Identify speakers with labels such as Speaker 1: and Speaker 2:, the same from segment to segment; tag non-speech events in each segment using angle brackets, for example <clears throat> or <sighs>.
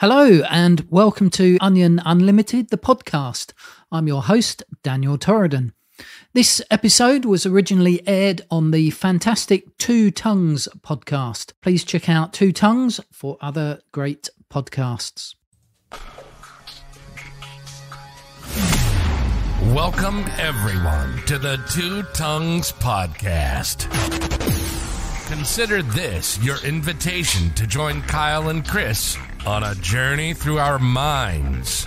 Speaker 1: Hello, and welcome to Onion Unlimited, the podcast. I'm your host, Daniel Torridon. This episode was originally aired on the fantastic Two Tongues podcast. Please check out Two Tongues for other great podcasts.
Speaker 2: Welcome, everyone, to the Two Tongues Podcast. Consider this your invitation to join Kyle and Chris on a journey through our minds.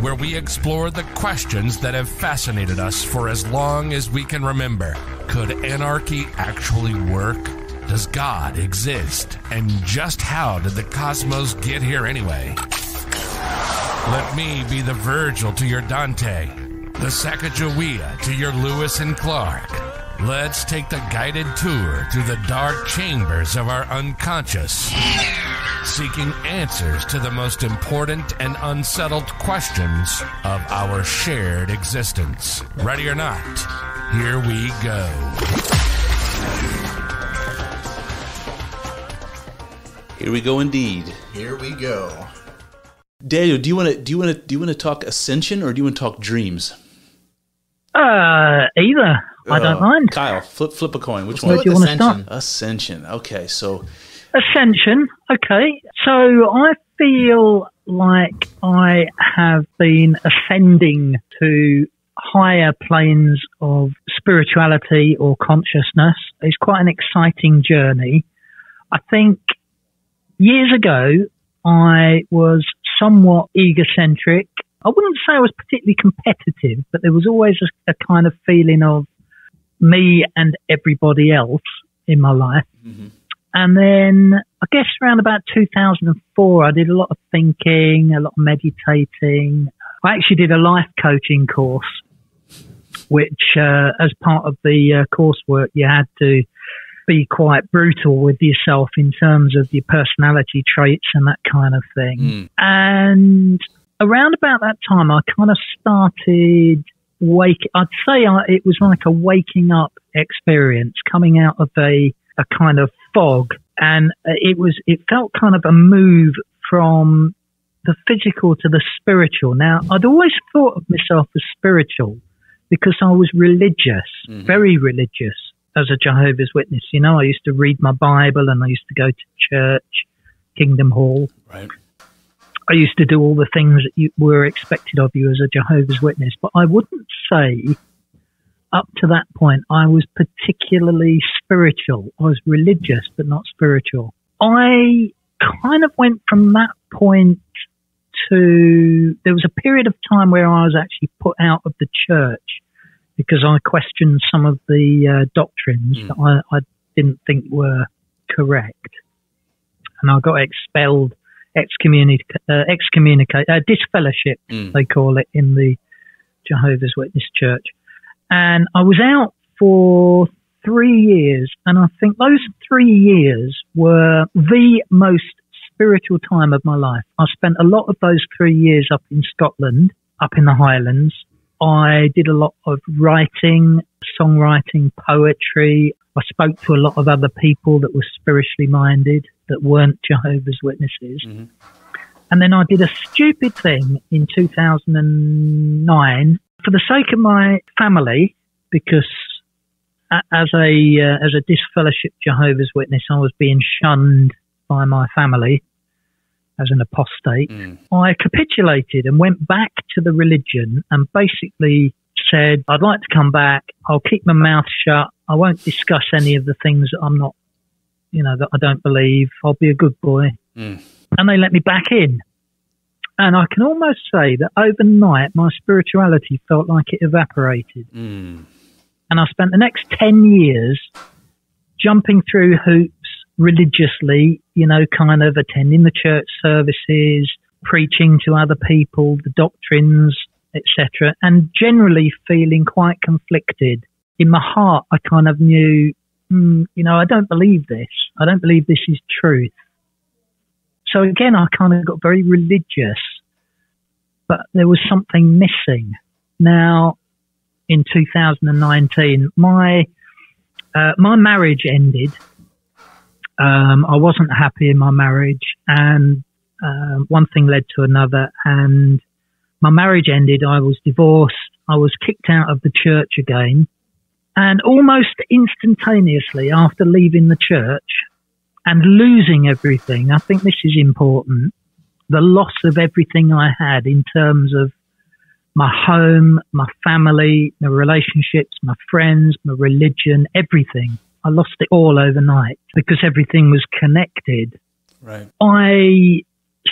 Speaker 2: Where we explore the questions that have fascinated us for as long as we can remember. Could anarchy actually work? Does God exist? And just how did the cosmos get here anyway? Let me be the Virgil to your Dante, the Sacagawea to your Lewis and Clark. Let's take the guided tour through the dark chambers of our unconscious, seeking answers to the most important and unsettled questions of our shared existence. Ready or not, here we go.
Speaker 3: Here we go, indeed.
Speaker 4: Here we go.
Speaker 3: Daniel, do you want to do you want to do you want to talk ascension or do you want to talk dreams?
Speaker 1: Uh, either. I don't
Speaker 3: Uh,
Speaker 1: mind.
Speaker 3: Kyle, flip flip a coin. Which
Speaker 1: Where
Speaker 3: one?
Speaker 1: do you want to start?
Speaker 3: Ascension. Okay, so
Speaker 1: Ascension. Okay. So I feel like I have been ascending to higher planes of spirituality or consciousness. It's quite an exciting journey. I think years ago I was somewhat egocentric. I wouldn't say I was particularly competitive, but there was always a, a kind of feeling of me and everybody else in my life. And then I guess around about 2004, I did a lot of thinking, a lot of meditating. I actually did a life coaching course, which, uh, as part of the uh, coursework, you had to be quite brutal with yourself in terms of your personality traits and that kind of thing.
Speaker 3: Mm.
Speaker 1: And around about that time, I kind of started wake. I'd say I, it was like a waking up experience coming out of a, a kind of fog. And uh, it was, it felt kind of a move from the physical to the spiritual. Now, I'd always thought of myself as spiritual because I was religious, mm-hmm. very religious as a Jehovah's Witness. You know, I used to read my Bible and I used to go to church, Kingdom Hall.
Speaker 3: right.
Speaker 1: I used to do all the things that you were expected of you as a Jehovah's Witness, but I wouldn't say up to that point I was particularly spiritual. I was religious, but not spiritual. I kind of went from that point to there was a period of time where I was actually put out of the church because I questioned some of the uh, doctrines that I, I didn't think were correct, and I got expelled excommunicate, uh, excommunicate, uh, disfellowship,
Speaker 3: Mm.
Speaker 1: they call it in the Jehovah's Witness Church. And I was out for three years, and I think those three years were the most spiritual time of my life. I spent a lot of those three years up in Scotland, up in the Highlands. I did a lot of writing, songwriting, poetry. I spoke to a lot of other people that were spiritually minded that weren't Jehovah's Witnesses. And then I did a stupid thing in 2009 for the sake of my family, because as a uh, as a disfellowship Jehovah's Witness, I was being shunned by my family as an apostate.
Speaker 3: Mm.
Speaker 1: I capitulated and went back to the religion and basically said, I'd like to come back. I'll keep my mouth shut. I won't discuss any of the things that I'm not, you know, that I don't believe. I'll be a good boy.
Speaker 3: Mm.
Speaker 1: And they let me back in. And I can almost say that overnight my spirituality felt like it evaporated.
Speaker 3: Mm.
Speaker 1: And I spent the next 10 years jumping through hoops religiously, you know, kind of attending the church services, preaching to other people, the doctrines, etc., and generally feeling quite conflicted. In my heart, I kind of knew, mm, you know, I don't believe this. I don't believe this is truth. So again, I kind of got very religious, but there was something missing. Now, in 2019, my uh, my marriage ended, Um, I wasn't happy in my marriage, and um, one thing led to another, and my marriage ended. I was divorced. I was kicked out of the church again. And almost instantaneously after leaving the church and losing everything, I think this is important. The loss of everything I had in terms of my home, my family, my relationships, my friends, my religion, everything. I lost it all overnight because everything was connected.
Speaker 3: Right.
Speaker 1: I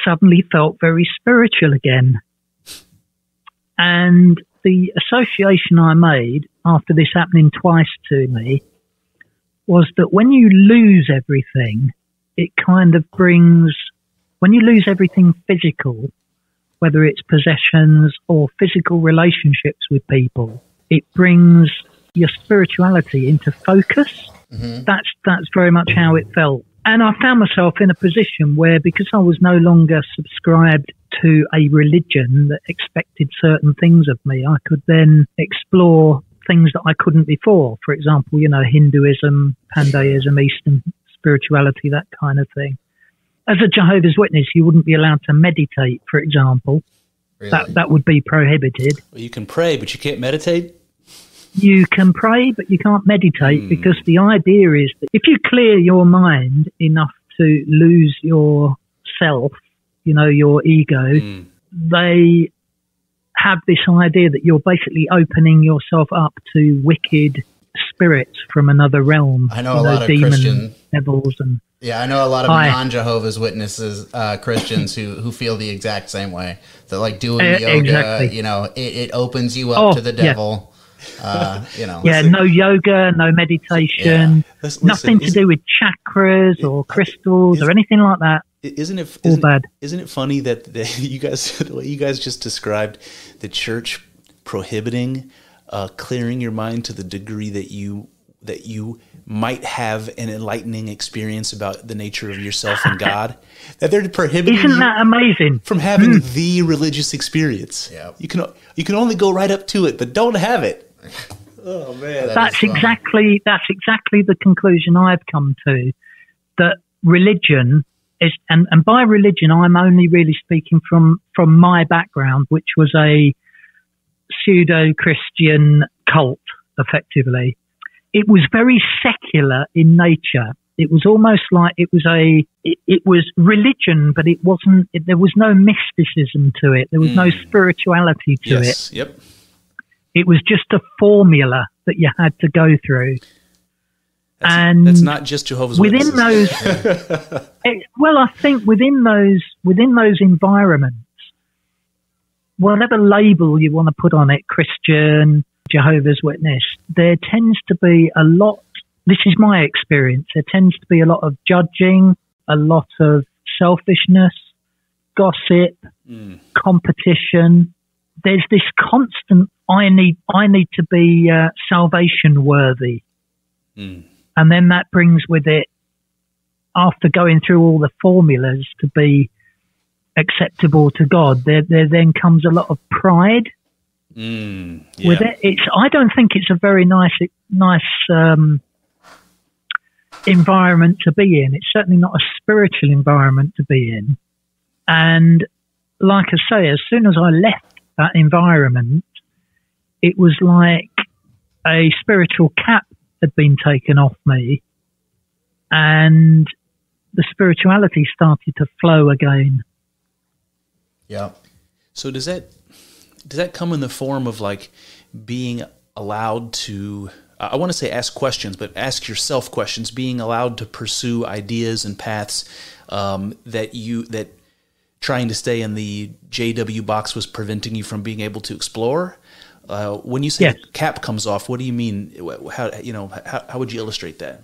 Speaker 1: suddenly felt very spiritual again. And the association I made after this happening twice to me was that when you lose everything, it kind of brings, when you lose everything physical, whether it's possessions or physical relationships with people, it brings your spirituality into focus. Mm-hmm. That's that's very much how it felt. And I found myself in a position where, because I was no longer subscribed to a religion that expected certain things of me, I could then explore things that I couldn't before. For example, you know, Hinduism, Pandeism, Eastern spirituality, that kind of thing. As a Jehovah's Witness, you wouldn't be allowed to meditate, for example. Really? That that would be prohibited.
Speaker 3: Well, you can pray, but you can't meditate
Speaker 1: you can pray, but you can't meditate mm. because the idea is that if you clear your mind enough to lose yourself, you know, your ego, mm. they have this idea that you're basically opening yourself up to wicked spirits from another realm.
Speaker 4: I know, a lot of Christian
Speaker 1: devils and
Speaker 4: yeah, I know a lot of non Jehovah's Witnesses uh, Christians who who feel the exact same way. That like doing uh, yoga, exactly. you know, it, it, opens you up oh, to the devil. Yeah uh, you know,
Speaker 1: yeah, no yoga, no meditation, yeah. nothing to do with chakras or crystals or anything like that.
Speaker 3: Isn't it? Isn't, bad. isn't it funny that, that <laughs> you guys, the way you guys just described the church prohibiting uh, clearing your mind to the degree that you that you might have an enlightening experience about the nature of yourself and <laughs> God. that they're prohibiting
Speaker 1: Isn't that amazing?
Speaker 3: from having mm. the religious experience.
Speaker 4: Yeah.
Speaker 3: You can you can only go right up to it, but don't have it. <laughs>
Speaker 4: Oh man,
Speaker 1: that that's exactly that's exactly the conclusion I've come to. That religion is, and, and by religion I'm only really speaking from from my background, which was a pseudo Christian cult, effectively. It was very secular in nature. It was almost like it was a it, it was religion, but it wasn't. It, there was no mysticism to it. There was mm. no hmm. spirituality to
Speaker 3: yes.
Speaker 1: it.
Speaker 3: Yep
Speaker 1: it was just a formula that you had to go through.
Speaker 3: That's, and that's not just Jehovah's
Speaker 1: within
Speaker 3: Witnesses.
Speaker 1: those, it, <laughs> well, I think within those within those environments, whatever label you want to put on it, Christian, Jehovah's Witness, there tends to be a lot. This is my experience. There tends to be a lot of judging, a lot of selfishness, gossip, mm. competition. There's this constant I need I need to be uh, salvation worthy, mm. And then that brings with it, after going through all the formulas to be acceptable to God, there there then comes a lot of pride mm, yeah. with it. It's I don't think it's a very nice nice um, environment to be in. It's certainly not a spiritual environment to be in, and like I say, as soon as I left that environment, it was like a spiritual cap had been taken off me and the spirituality started to flow again.
Speaker 4: Yeah.
Speaker 3: So does that does that come in the form of like being allowed to I want to say ask questions, but ask yourself questions, being allowed to pursue ideas and paths um, that you that trying to stay in the JW box was preventing you from being able to explore? Uh, when you say yes. cap comes off, what do you mean? How you know how, how would you illustrate that?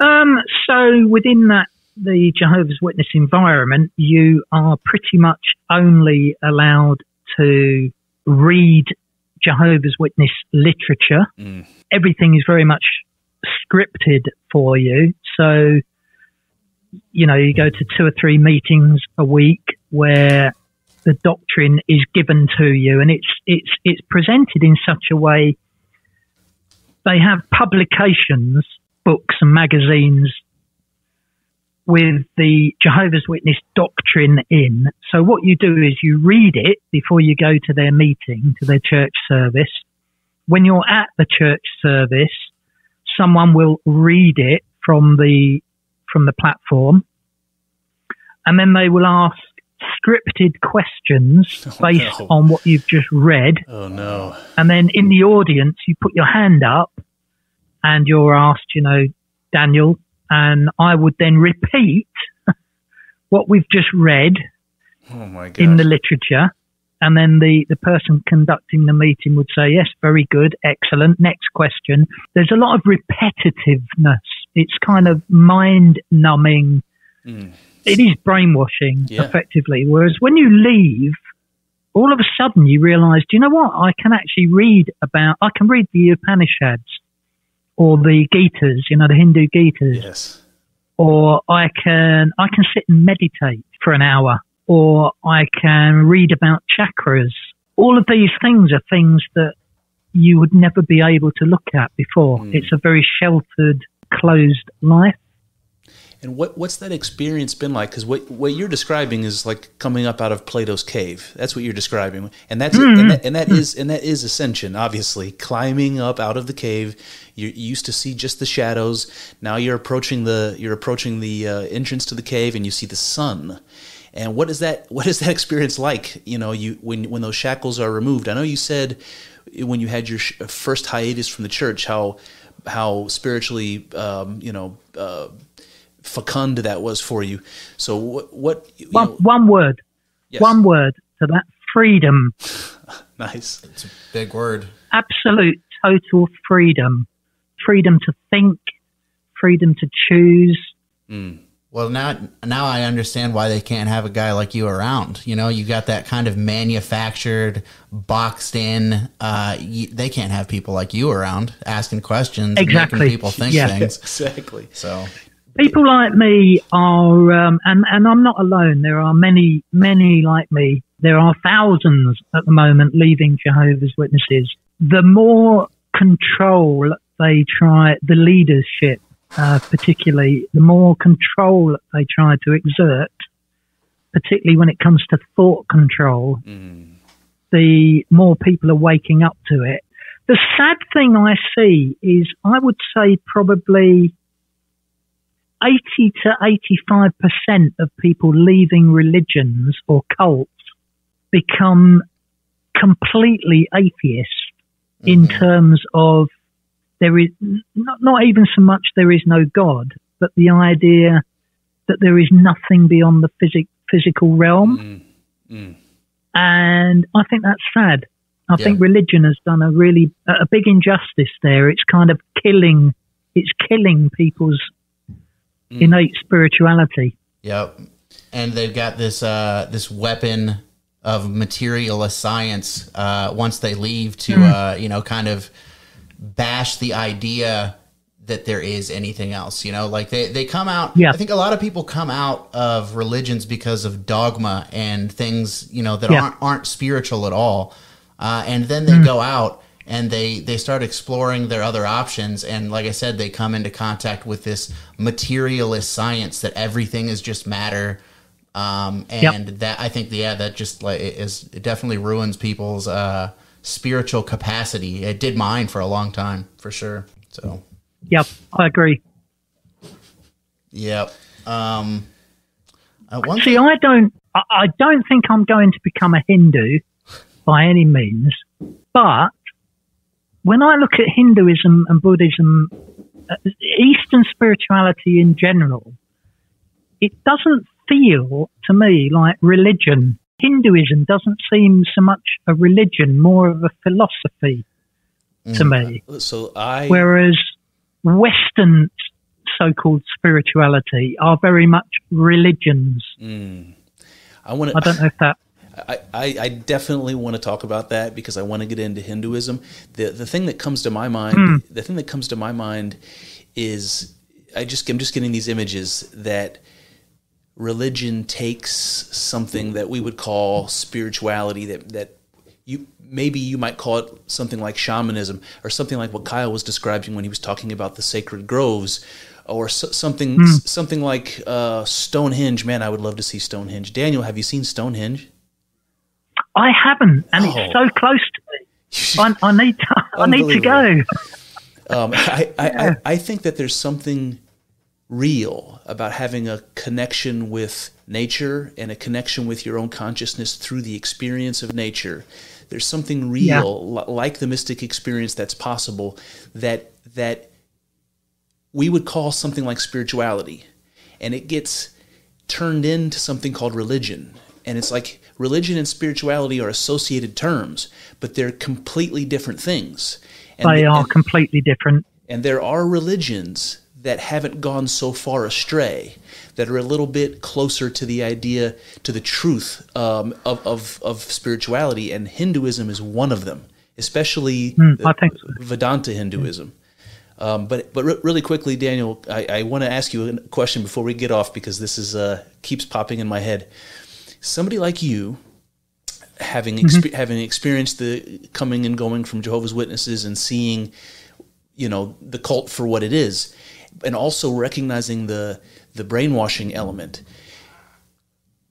Speaker 1: Um, so within that the Jehovah's Witness environment, you are pretty much only allowed to read Jehovah's Witness literature. Mm. Everything is very much scripted for you. So, you know, you go to two or three meetings a week where the doctrine is given to you, and it's it's it's presented in such a way. They have publications, books and magazines with the Jehovah's Witness doctrine in. So what you do is you read it before you go to their meeting, to their church service. When you're at the church service, someone will read it from the from the platform, and then they will ask scripted questions <laughs> oh, based no. on what you've just read.
Speaker 3: Oh no!
Speaker 1: And then in the audience, you put your hand up, and you're asked, you know, Daniel, and I would then repeat <laughs> what we've just read
Speaker 3: oh
Speaker 1: in the literature. And then the, the person conducting the meeting would say, yes, very good, excellent. Next question. There's a lot of repetitiveness. It's kind of mind numbing. Mm. It is brainwashing, yeah. effectively. Whereas when you leave, all of a sudden you realize, do you know what? I can actually read about, I can read the Upanishads or the Gitas, you know, the Hindu Gitas.
Speaker 3: Yes.
Speaker 1: Or I can I can sit and meditate for an hour, or I can read about chakras. All of these things are things that you would never be able to look at before. Mm. It's a very sheltered, closed life.
Speaker 3: And what what's that experience been like? Because what what you're describing is like coming up out of Plato's cave. That's what you're describing, and that's mm-hmm. and, that, and that is and that is ascension. Obviously, climbing up out of the cave. You used to see just the shadows. Now you're approaching the you're approaching the uh, entrance to the cave, and you see the sun. And what is that? What is that <laughs> experience like? You know, you when when those shackles are removed. I know you said when you had your first hiatus from the church, how how spiritually, um, you know. Uh, fecund that was for you. So what? what
Speaker 1: one, know, one word. Yes. One word to that: freedom. <laughs>
Speaker 3: nice.
Speaker 4: It's a big word.
Speaker 1: Absolute, total freedom. Freedom to think. Freedom to choose.
Speaker 3: Mm.
Speaker 4: Well, now now I understand why they can't have a guy like you around. You know, you got that kind of manufactured, boxed in. Uh, you, they can't have people like you around asking questions,
Speaker 1: exactly.
Speaker 4: making people think yeah. things. <laughs>
Speaker 3: exactly.
Speaker 4: So
Speaker 1: people like me are, um, and, and I'm not alone. There are many, many like me. There are thousands at the moment leaving Jehovah's Witnesses. The more control they try, the leadership, uh, particularly, the more control they try to exert, particularly when it comes to thought control, mm. the more people are waking up to it. The sad thing I see is, I would say probably 80 to 85% of people leaving religions or cults become completely atheist mm-hmm. in terms of there is not, not even so much there is no God, but the idea that there is nothing beyond the physic, physical realm. Mm-hmm. And I think that's sad. I yeah. think religion has done a really a big injustice there. It's kind of killing it's killing people's mm. innate spirituality.
Speaker 4: Yep. And they've got this uh, this weapon of materialist science uh, once they leave to mm. uh, you know kind of bash the idea that there is anything else you know like they, they come out yeah. i think a lot of people come out of religions because of dogma and things you know that yeah. aren't aren't spiritual at all uh, and then they mm. go out and they they start exploring their other options. And like i said they come into contact with this materialist science that everything is just matter. Um, and yep. that i think yeah that just like is it definitely ruins people's uh, spiritual capacity. It did mine for a long time for sure. So.
Speaker 1: Yep i agree.
Speaker 4: Yep. Um,
Speaker 1: uh, see thing- i don't I don't think i'm going to become a hindu by any means but when I look at Hinduism and Buddhism, uh, Eastern spirituality in general, it doesn't feel to me like religion. Hinduism doesn't seem so much a religion, more of a philosophy to mm. me.
Speaker 3: Uh, so I.
Speaker 1: Whereas Western so-called spirituality are very much religions.
Speaker 3: Mm. I want
Speaker 1: to. I don't know if that
Speaker 3: I, I, definitely want to talk about that because I want to get into Hinduism. The the thing that comes to my mind, mm. the thing that comes to my mind is I just I'm just getting these images that religion takes something that we would call spirituality that that you maybe you might call it something like shamanism or something like what Kyle was describing when he was talking about the sacred groves or so, something
Speaker 1: Hmm.
Speaker 3: something like uh, Stonehenge. Man, I would love to see Stonehenge. Daniel, have you seen Stonehenge?
Speaker 1: I haven't, and
Speaker 3: Oh.
Speaker 1: it's so close to me. <laughs> I, I need to. I need to go.
Speaker 3: Um, I, I, I, I think that there's something real about having a connection with nature and a connection with your own consciousness through the experience of nature. There's something real, li- like the mystic experience, that's possible that that we would call something like spirituality, and it gets turned into something called religion. And it's like religion and spirituality are associated terms, but they're completely different things. And
Speaker 1: They
Speaker 3: the-
Speaker 1: are
Speaker 3: and-
Speaker 1: completely different.
Speaker 3: and there are religions that haven't gone so far astray, that are a little bit closer to the idea, to the truth um, of, of, of spirituality. And Hinduism is one of them, especially
Speaker 1: I think so.
Speaker 3: Vedanta Hinduism. Um, but but re- really quickly, Daniel, I, I want to ask you a question before we get off because this is uh, keeps popping in my head. Somebody like you, having expe- mm-hmm. having experienced the coming and going from Jehovah's Witnesses and seeing, you know, the cult for what it is, and also recognizing the the brainwashing element.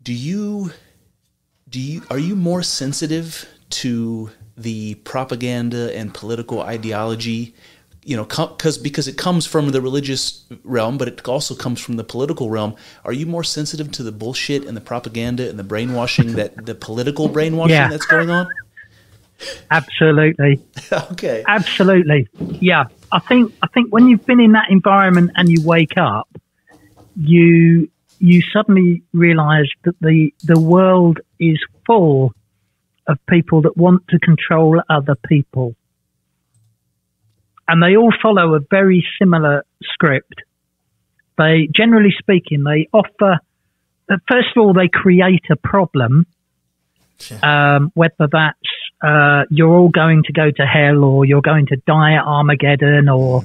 Speaker 3: Do you do you are you more sensitive to the propaganda and political ideology you know because because it comes from the religious realm but it also comes from the political realm are you more sensitive to the bullshit and the propaganda and the brainwashing that <laughs> the political brainwashing
Speaker 1: Yeah.
Speaker 3: that's going on
Speaker 1: Absolutely. <laughs>
Speaker 3: okay
Speaker 1: Absolutely. Yeah. I think I think when you've been in that environment and you wake up, you you suddenly realise that the the world is full of people that want to control other people. And they all follow a very similar script. They generally speaking they offer uh, first of all they create a problem um, whether that's uh, you're all going to go to hell or you're going to die at Armageddon or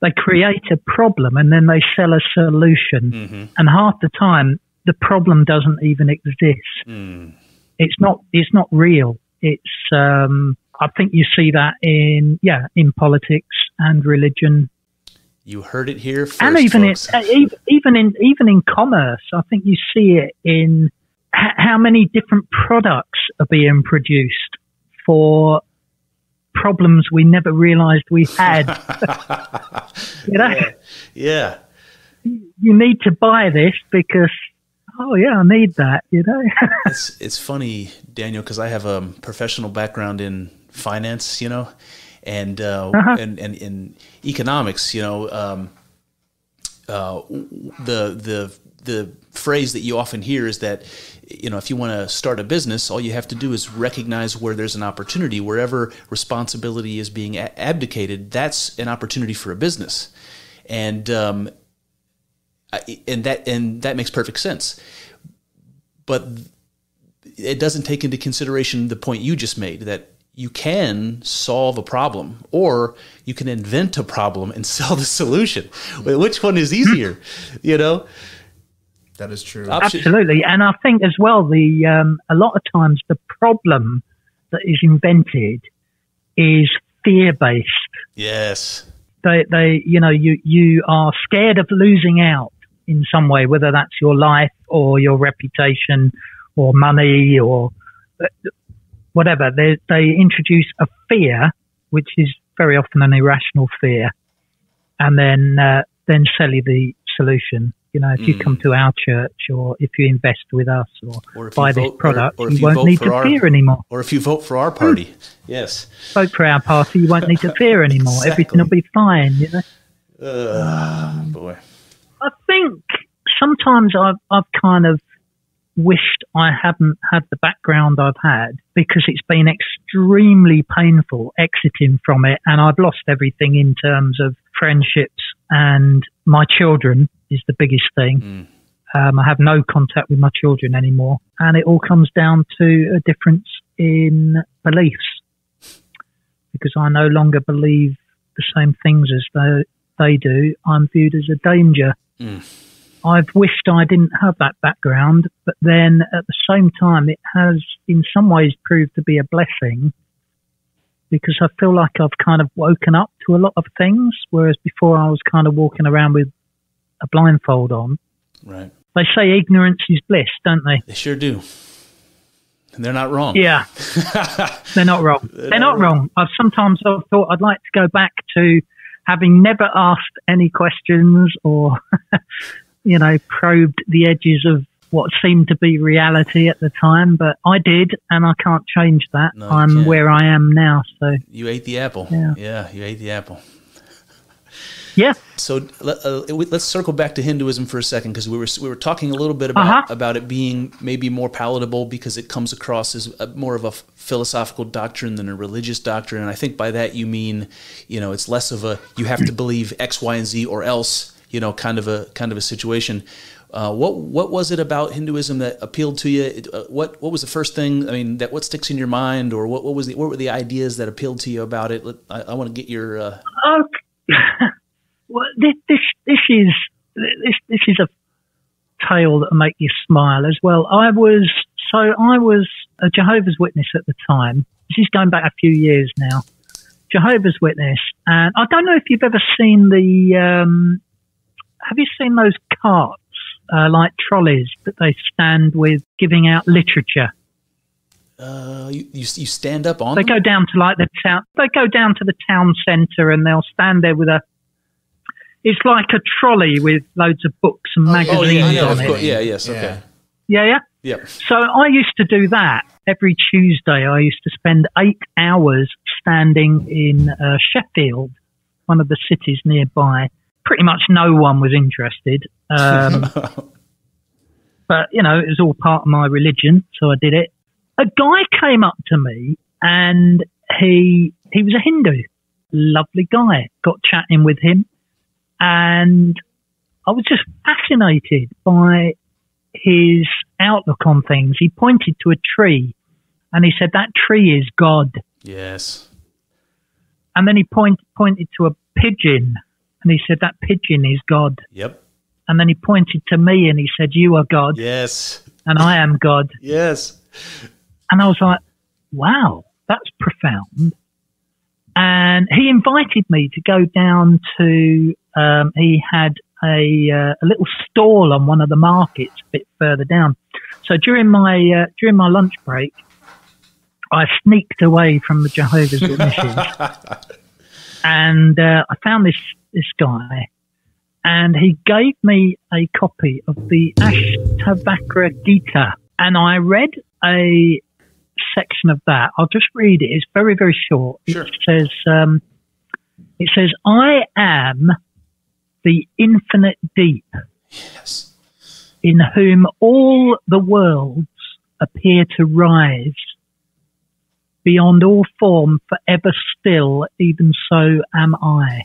Speaker 1: they create a problem and then they sell a solution. And half the time, the problem doesn't even exist. It's not. It's not real. It's. Um, I think you see that in yeah in politics and religion.
Speaker 3: You heard it here first
Speaker 1: and even in, uh, even in even in commerce, I think you see it in how many different products are being produced for problems we never realised we had. <laughs> you know,
Speaker 3: yeah.
Speaker 1: You need to buy this because oh yeah, I need that. You know, <laughs>
Speaker 3: it's it's funny, Daniel, because I have a professional background in finance, you know, and uh,
Speaker 1: Uh-huh.
Speaker 3: and, and in economics, you know, um, uh, the the the phrase that you often hear is that you know if you want to start a business, all you have to do is recognize where there's an opportunity, wherever responsibility is being a- abdicated, that's an opportunity for a business, and um, I- and that and that makes perfect sense, but it doesn't take into consideration the point you just made that you can solve a problem or you can invent a problem and <laughs> sell the solution. Which one is easier? <laughs> You know,
Speaker 4: That is true.
Speaker 1: Absolutely. And I think as well, the um, a lot of times the problem that is invented is fear based.
Speaker 3: Yes.
Speaker 1: they they you know you you are scared of losing out in some way whether that's your life or your reputation or money or whatever they they introduce a fear which is very often an irrational fear and then uh, then sell you the solution you know if you come to our church or if you invest with us or,
Speaker 3: Mm. Or
Speaker 1: buy this
Speaker 3: vote-
Speaker 1: product
Speaker 3: or if
Speaker 1: you
Speaker 3: you
Speaker 1: won't need to
Speaker 3: our-
Speaker 1: fear anymore
Speaker 3: Or if you vote for our party. Yes.
Speaker 1: vote for our party you won't need to fear <laughs> anymore everything will be fine you know
Speaker 3: Uh, boy.
Speaker 1: I think sometimes I've I've kind of wished I hadn't had the background I've had because it's been extremely painful exiting from it, and I've lost everything in terms of friendships and my children is the biggest thing. Um, I have no contact with my children anymore, and it all comes down to a difference in beliefs because I no longer believe the same things as they, they do. I'm viewed as a danger. I've wished I didn't have that background, but then at the same time, it has in some ways proved to be a blessing because I feel like I've kind of woken up to a lot of things, whereas before I was kind of walking around with a blindfold on.
Speaker 3: Right.
Speaker 1: They say ignorance is bliss, don't they?
Speaker 3: They sure do. And they're not wrong.
Speaker 1: Yeah, <laughs> they're not wrong. They're, not wrong. I've sometimes I've thought I'd like to go back to having never asked any questions or, <laughs> you know, probed the edges of what seemed to be reality at the time, but I did, and I can't change that.
Speaker 3: No,
Speaker 1: I'm
Speaker 3: can't.
Speaker 1: where I am now, so
Speaker 3: You ate the apple.
Speaker 1: Yeah.
Speaker 3: you ate the apple.
Speaker 1: yeah.
Speaker 3: So uh, let's circle back to Hinduism for a second because we were we were talking a little bit about
Speaker 1: Uh-huh.
Speaker 3: about it being maybe more palatable because it comes across as a, more of a philosophical doctrine than a religious doctrine, and I think by that you mean you know it's less of a you have to believe X, Y, and Z or else you know kind of a kind of a situation. Uh, what what was it about Hinduism that appealed to you? It, uh, what what was the first thing? I mean, that what sticks in your mind, or what, what was the what were the ideas that appealed to you about it? I, I want to get your uh, <laughs>
Speaker 1: well, this, this this is this this is a tale that make you smile as well. I was so I was a Jehovah's Witness at the time. This is going back a few years now. Jehovah's Witness, and I don't know if you've ever seen the. Um, have you seen those carts uh, like trolleys that they stand with giving out literature?
Speaker 3: uh, you, you you stand up on
Speaker 1: They
Speaker 3: them?
Speaker 1: go down to like the town. They go down to the town centre and they'll stand there with a. It's like a trolley with loads of books and
Speaker 3: Oh
Speaker 1: magazines
Speaker 3: yeah, yeah,
Speaker 1: on
Speaker 3: of
Speaker 1: it.
Speaker 3: course. Yeah, yes,
Speaker 4: Yeah.
Speaker 3: okay.
Speaker 1: Yeah, yeah.
Speaker 3: Yeah.
Speaker 1: So I used to do that every Tuesday. I used to spend eight hours standing in uh, Sheffield, one of the cities nearby. Pretty much no one was interested. Um, <laughs> but, you know, it was all part of my religion, so I did it. A guy came up to me and he, he was a Hindu. Lovely guy. Got chatting with him and I was just fascinated by his outlook on things. He pointed to a tree and he said, That tree is God.
Speaker 3: Yes.
Speaker 1: And then he point, pointed to a pigeon and he said, That pigeon is God.
Speaker 3: Yep.
Speaker 1: And then he pointed to me and he said, You are God
Speaker 3: Yes.
Speaker 1: and I am God.
Speaker 3: Yes.
Speaker 1: And I was like, Wow, that's profound. And he invited me to go down to, um, he had a, uh, a little stall on one of the markets a bit further down. So during my, uh, during my lunch break, I sneaked away from the Jehovah's Witnesses <laughs> and, uh, I found this, this guy and he gave me a copy of the Ashtavakra Gita and I read a section of that. I'll just read it. It's very, very short.
Speaker 3: Sure.
Speaker 1: It says, um, it says, I am the infinite deep
Speaker 3: Yes.
Speaker 1: in whom all the worlds appear to rise beyond all form forever still, even so am I.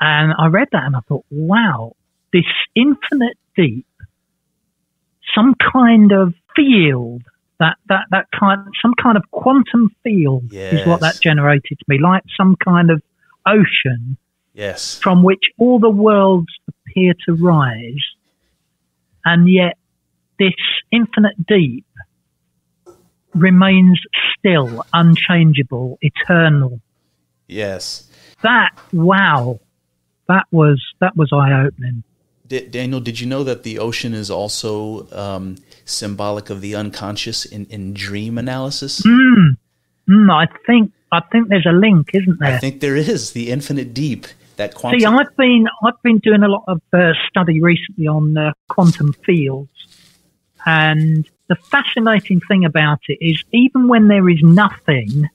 Speaker 1: And I read that and I thought, wow, this infinite deep, some kind of field, that, that, that kind, some kind of quantum field is what that generated to me, like some kind of ocean
Speaker 3: Yes.
Speaker 1: from which all the worlds appear to rise, and yet this infinite deep remains still, unchangeable, eternal.
Speaker 3: Yes.
Speaker 1: That wow, that was that was eye opening.
Speaker 3: D- Daniel, did you know that the ocean is also um, symbolic of the unconscious in, in dream analysis?
Speaker 1: Mm, I think I think there's a link, isn't there?
Speaker 3: I think there is the infinite deep. That quantum.
Speaker 1: See, I've been I've been doing a lot of uh, study recently on uh, quantum fields, and the fascinating thing about it is even when there is nothing.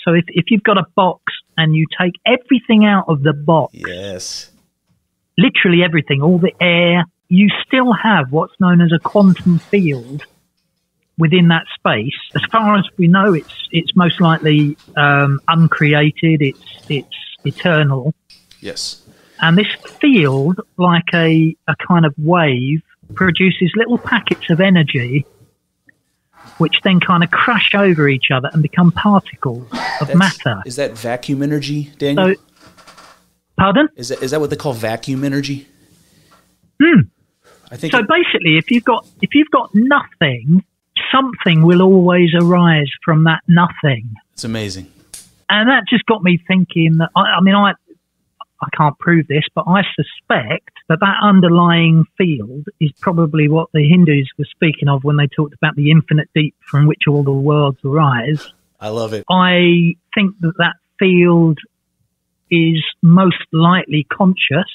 Speaker 1: So if if you've got a box and you take everything out of the box,
Speaker 3: yes.
Speaker 1: literally everything, all the air, you still have what's known as a quantum field within that space. As far as we know, it's it's most likely um, uncreated. It's it's eternal.
Speaker 3: Yes.
Speaker 1: And this field, like a, a kind of wave, produces little packets of energy which then kind of crash over each other and become particles of
Speaker 3: That's-
Speaker 1: matter.
Speaker 3: Is that vacuum energy, Daniel?
Speaker 1: So, pardon?
Speaker 3: is that is that what they call vacuum energy?
Speaker 1: Hmm.
Speaker 3: I think.
Speaker 1: So
Speaker 3: it-
Speaker 1: basically, if you've got if you've got nothing, something will always arise from that nothing,
Speaker 3: it's amazing.
Speaker 1: and that just got me thinking. That I, I mean, I I can't prove this, but I suspect that that underlying field is probably what the Hindus were speaking of when they talked about the infinite deep from which all the worlds arise.
Speaker 3: I love it.
Speaker 1: I think that that field is most likely conscious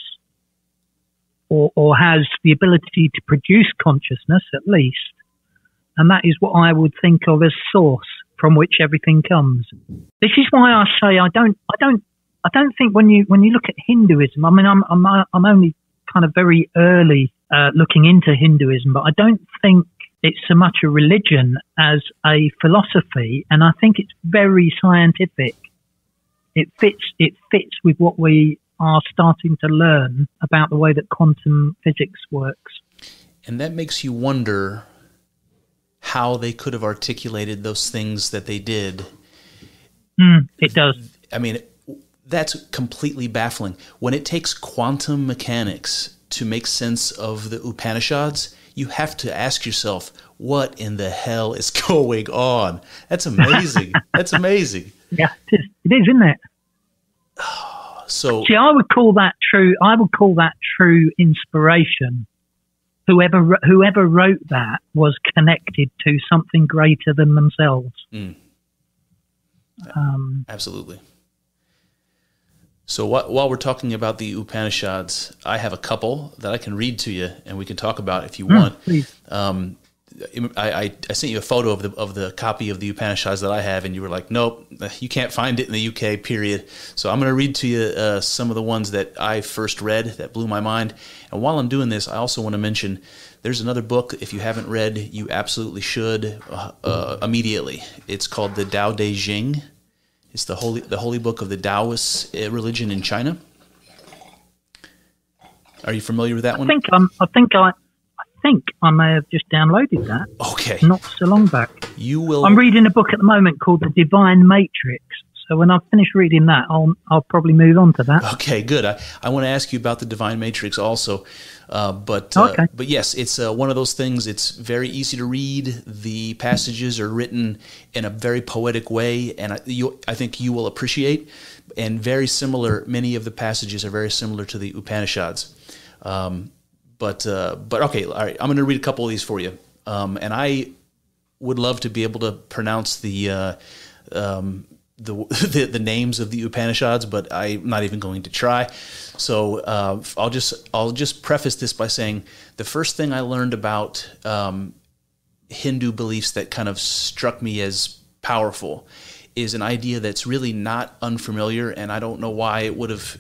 Speaker 1: or, or has the ability to produce consciousness at least. And that is what I would think of as source from which everything comes. This is why I say I don't, I don't, I don't think when you, when you look at Hinduism, I mean, I'm, I'm, I'm only kind of very early, uh, looking into Hinduism, but I don't think it's so much a religion as a philosophy. And I think it's very scientific. It fits, it fits with what we are starting to learn about the way that quantum physics works.
Speaker 3: And that makes you wonder how they could have articulated those things that they did.
Speaker 1: Mm, it does.
Speaker 3: I mean, that's completely baffling. When it takes quantum mechanics to make sense of the Upanishads, you have to ask yourself, what in the hell is <laughs> going on? That's amazing. <laughs> that's amazing.
Speaker 1: Yeah, it is, it is isn't it? <sighs>
Speaker 3: So
Speaker 1: See, I would call that true. I would call that true inspiration. Whoever whoever wrote that was connected to something greater than themselves.
Speaker 3: Mm.
Speaker 1: Um,
Speaker 3: Absolutely. So wh- while we're talking about the Upanishads, I have a couple that I can read to you, and we can talk about if you want.
Speaker 1: please.
Speaker 3: Um, I, I, I sent you a photo of the of the copy of the Upanishads that I have, and you were like, "Nope, you can't find it in the UK." Period. So I'm going to read to you uh, some of the ones that I first read that blew my mind. And while I'm doing this, I also want to mention there's another book. If you haven't read, you absolutely should uh, uh, immediately. It's called the Tao Te Ching. It's the holy the holy book of the Taoist uh, religion in China. Are you familiar with that
Speaker 1: I
Speaker 3: one?
Speaker 1: think I'm. I think I. I think I may have just downloaded that
Speaker 3: Okay,
Speaker 1: not so long back.
Speaker 3: you will.
Speaker 1: I'm reading a book at the moment called The Divine Matrix. So when I've finished reading that, I'll I'll probably move on to that.
Speaker 3: Okay, good. I, I want to ask you about the divine matrix also, uh, but uh,
Speaker 1: Okay.
Speaker 3: but yes, it's uh, one of those things. It's very easy to read. The passages are written in a very poetic way, and I, you, I think you will appreciate. And very similar. Many of the passages are very similar to the Upanishads. Um, but uh, but okay, all right. I'm going to read a couple of these for you, um, and I would love to be able to pronounce the. Uh, um, the, the the names of the Upanishads, but I'm not even going to try. So uh, I'll just I'll just preface this by saying the first thing I learned about um, Hindu beliefs that kind of struck me as powerful is an idea that's really not unfamiliar, and I don't know why it would have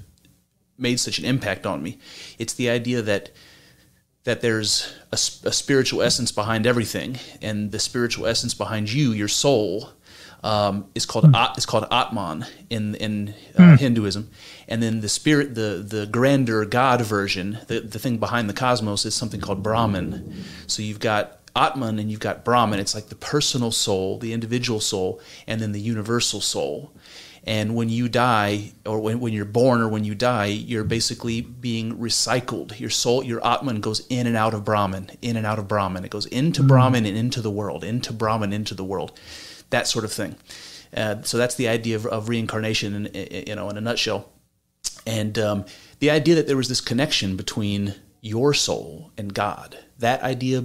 Speaker 3: made such an impact on me. It's the idea that that there's a spiritual essence behind everything, and the spiritual essence behind you, your soul, um, is called At, is called Atman in in uh, Hinduism, and then the spirit, the the grander God version, the the thing behind the cosmos is something called Brahman. So you've got Atman and you've got Brahman. It's like the personal soul, the individual soul, and then the universal soul. And when you die, or when, when you're born, or when you die, you're basically being recycled. Your soul, your Atman goes in and out of Brahman, in and out of Brahman. It goes into Brahman and into the world, into Brahman, into the world, that sort of thing. Uh, so that's the idea of, of reincarnation, in, in- you know, in a nutshell. And um, the idea that there was this connection between your soul and God, that idea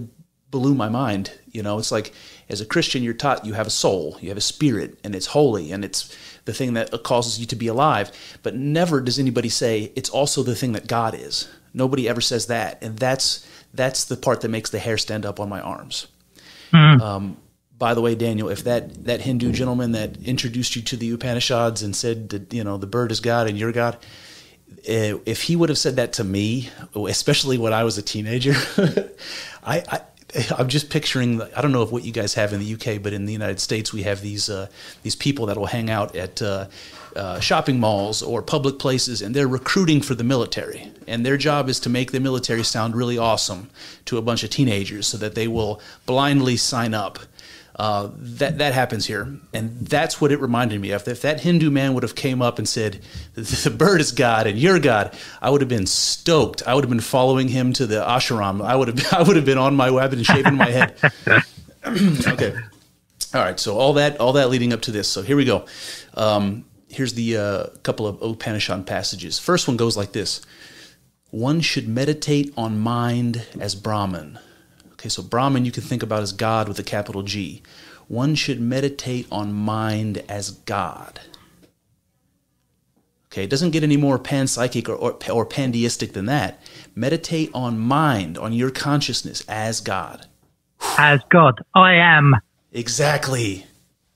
Speaker 3: blew my mind. You know, it's like as a Christian, you're taught you have a soul, you have a spirit, and it's holy, and it's the thing that causes you to be alive. But never does anybody say it's also the thing that God is. Nobody ever says that, and that's that's the part that makes the hair stand up on my arms. Um, by the way, Daniel, if that, that Hindu gentleman that introduced you to the Upanishads and said that you know the bird is God and you're God, eh, if he would have said that to me, especially when I was a teenager, <laughs> I, I I'm just picturing. I don't know if what you guys have in the UK, but in the United States, we have these uh, these people that will hang out at uh, uh, shopping malls or public places, and they're recruiting for the military. And their job is to make the military sound really awesome to a bunch of teenagers, so that they will blindly sign up. Uh, that that happens here, and that's what it reminded me of. If that Hindu man would have came up and said, "The bird is God and you're God," I would have been stoked. I would have been following him to the ashram. I would have <laughs> I would have been on my way. I've been shaving my head. <laughs> <clears throat> okay, all right. So all that all that leading up to this. So here we go. Um, here's the uh, couple of Upanishad passages. First one goes like this: One should meditate on mind as Brahman. Okay, so Brahman you can think about as God with a capital G. One should meditate on mind as God. Okay, it doesn't get any more panpsychic or, or, or pandeistic than that. Meditate on mind, on your consciousness as God.
Speaker 1: As God, I am.
Speaker 3: Exactly.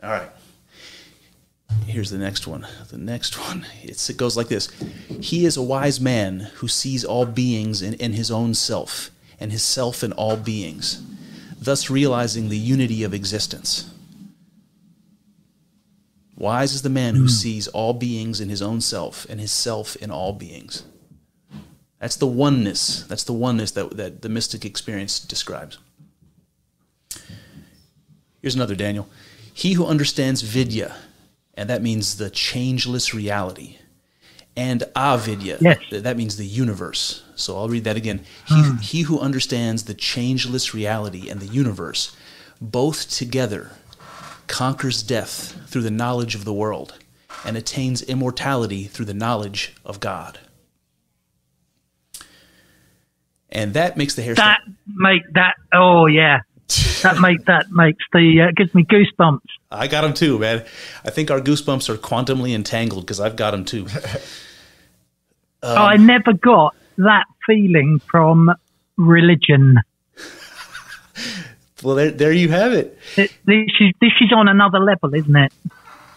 Speaker 3: All right. Here's the next one. The next one. It's, it goes like this He is a wise man who sees all beings in, in his own self, and his self in all beings, thus realizing the unity of existence. Wise is the man who hmm. sees all beings in his own self, and his self in all beings. That's the oneness. That's the oneness that, that the mystic experience describes. Here's another, Daniel. He who understands vidya, and that means the changeless reality, and avidya,
Speaker 1: Yes.
Speaker 3: th- that means the universe. So I'll read that again. He, hmm. he who understands the changeless reality and the universe, both together, conquers death through the knowledge of the world, and attains immortality through the knowledge of God. And that makes the hair
Speaker 1: That
Speaker 3: stand-
Speaker 1: make that. Oh yeah, that make that makes the uh, gives me goosebumps.
Speaker 3: I got them too, man. I think our goosebumps are quantumly entangled because I've got them too. <laughs>
Speaker 1: Oh, I never got that feeling from religion. <laughs>
Speaker 3: well, there, there you have it.
Speaker 1: It, this is this is on another level, isn't it?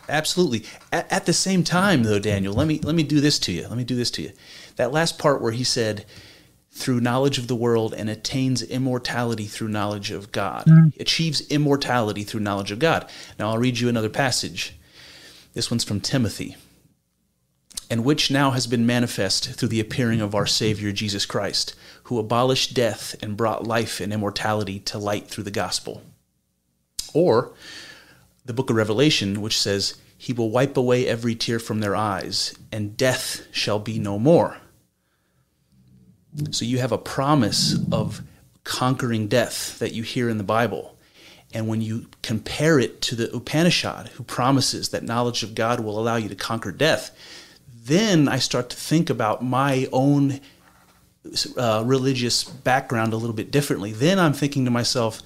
Speaker 3: Absolutely. At, at the same time, though, Daniel, let me let me do this to you. Let me do this to you. That last part where he said, "Through knowledge of the world and attains immortality through knowledge of God," hmm. achieves immortality through knowledge of God. Now, I'll read you another passage. This one's from Timothy, and which now has been manifest through the appearing of our Savior Jesus Christ, who abolished death and brought life and immortality to light through the gospel. Or the book of Revelation, which says, He will wipe away every tear from their eyes, and death shall be no more. So you have a promise of conquering death that you hear in the Bible. And when you compare it to the Upanishad, who promises that knowledge of God will allow you to conquer death, then I start to think about my own uh, religious background a little bit differently. Then I'm thinking to myself,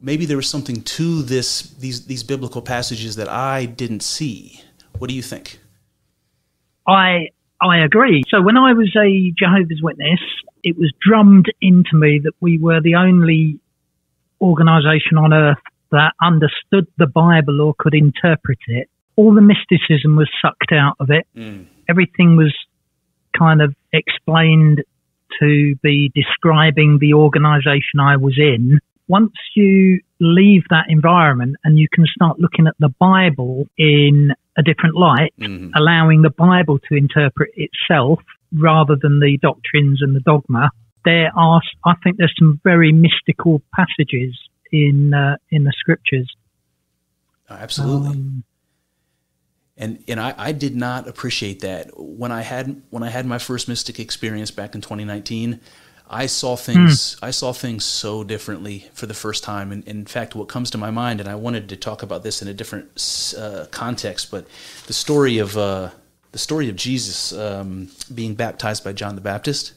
Speaker 3: maybe there was something to this these these biblical passages that I didn't see. What do you think?
Speaker 1: I I agree. So when I was a Jehovah's Witness, it was drummed into me that we were the only organisation on earth that understood the Bible or could interpret it. All the mysticism was sucked out of it. Mm. Everything was kind of explained to be describing the organisation I was in. Once you leave that environment and you can start looking at the Bible in a different light, mm-hmm. allowing the Bible to interpret itself rather than the doctrines and the dogma, there are, I think there's some very mystical passages in, uh, in the scriptures.
Speaker 3: Oh, absolutely. Um, and and I, I did not appreciate that when I had when I had my first mystic experience back in 2019. I saw things I saw things so differently for the first time, and, in fact, what comes to my mind, and I wanted to talk about this in a different uh, context, but the story of uh, the story of Jesus um, being baptized by John the Baptist,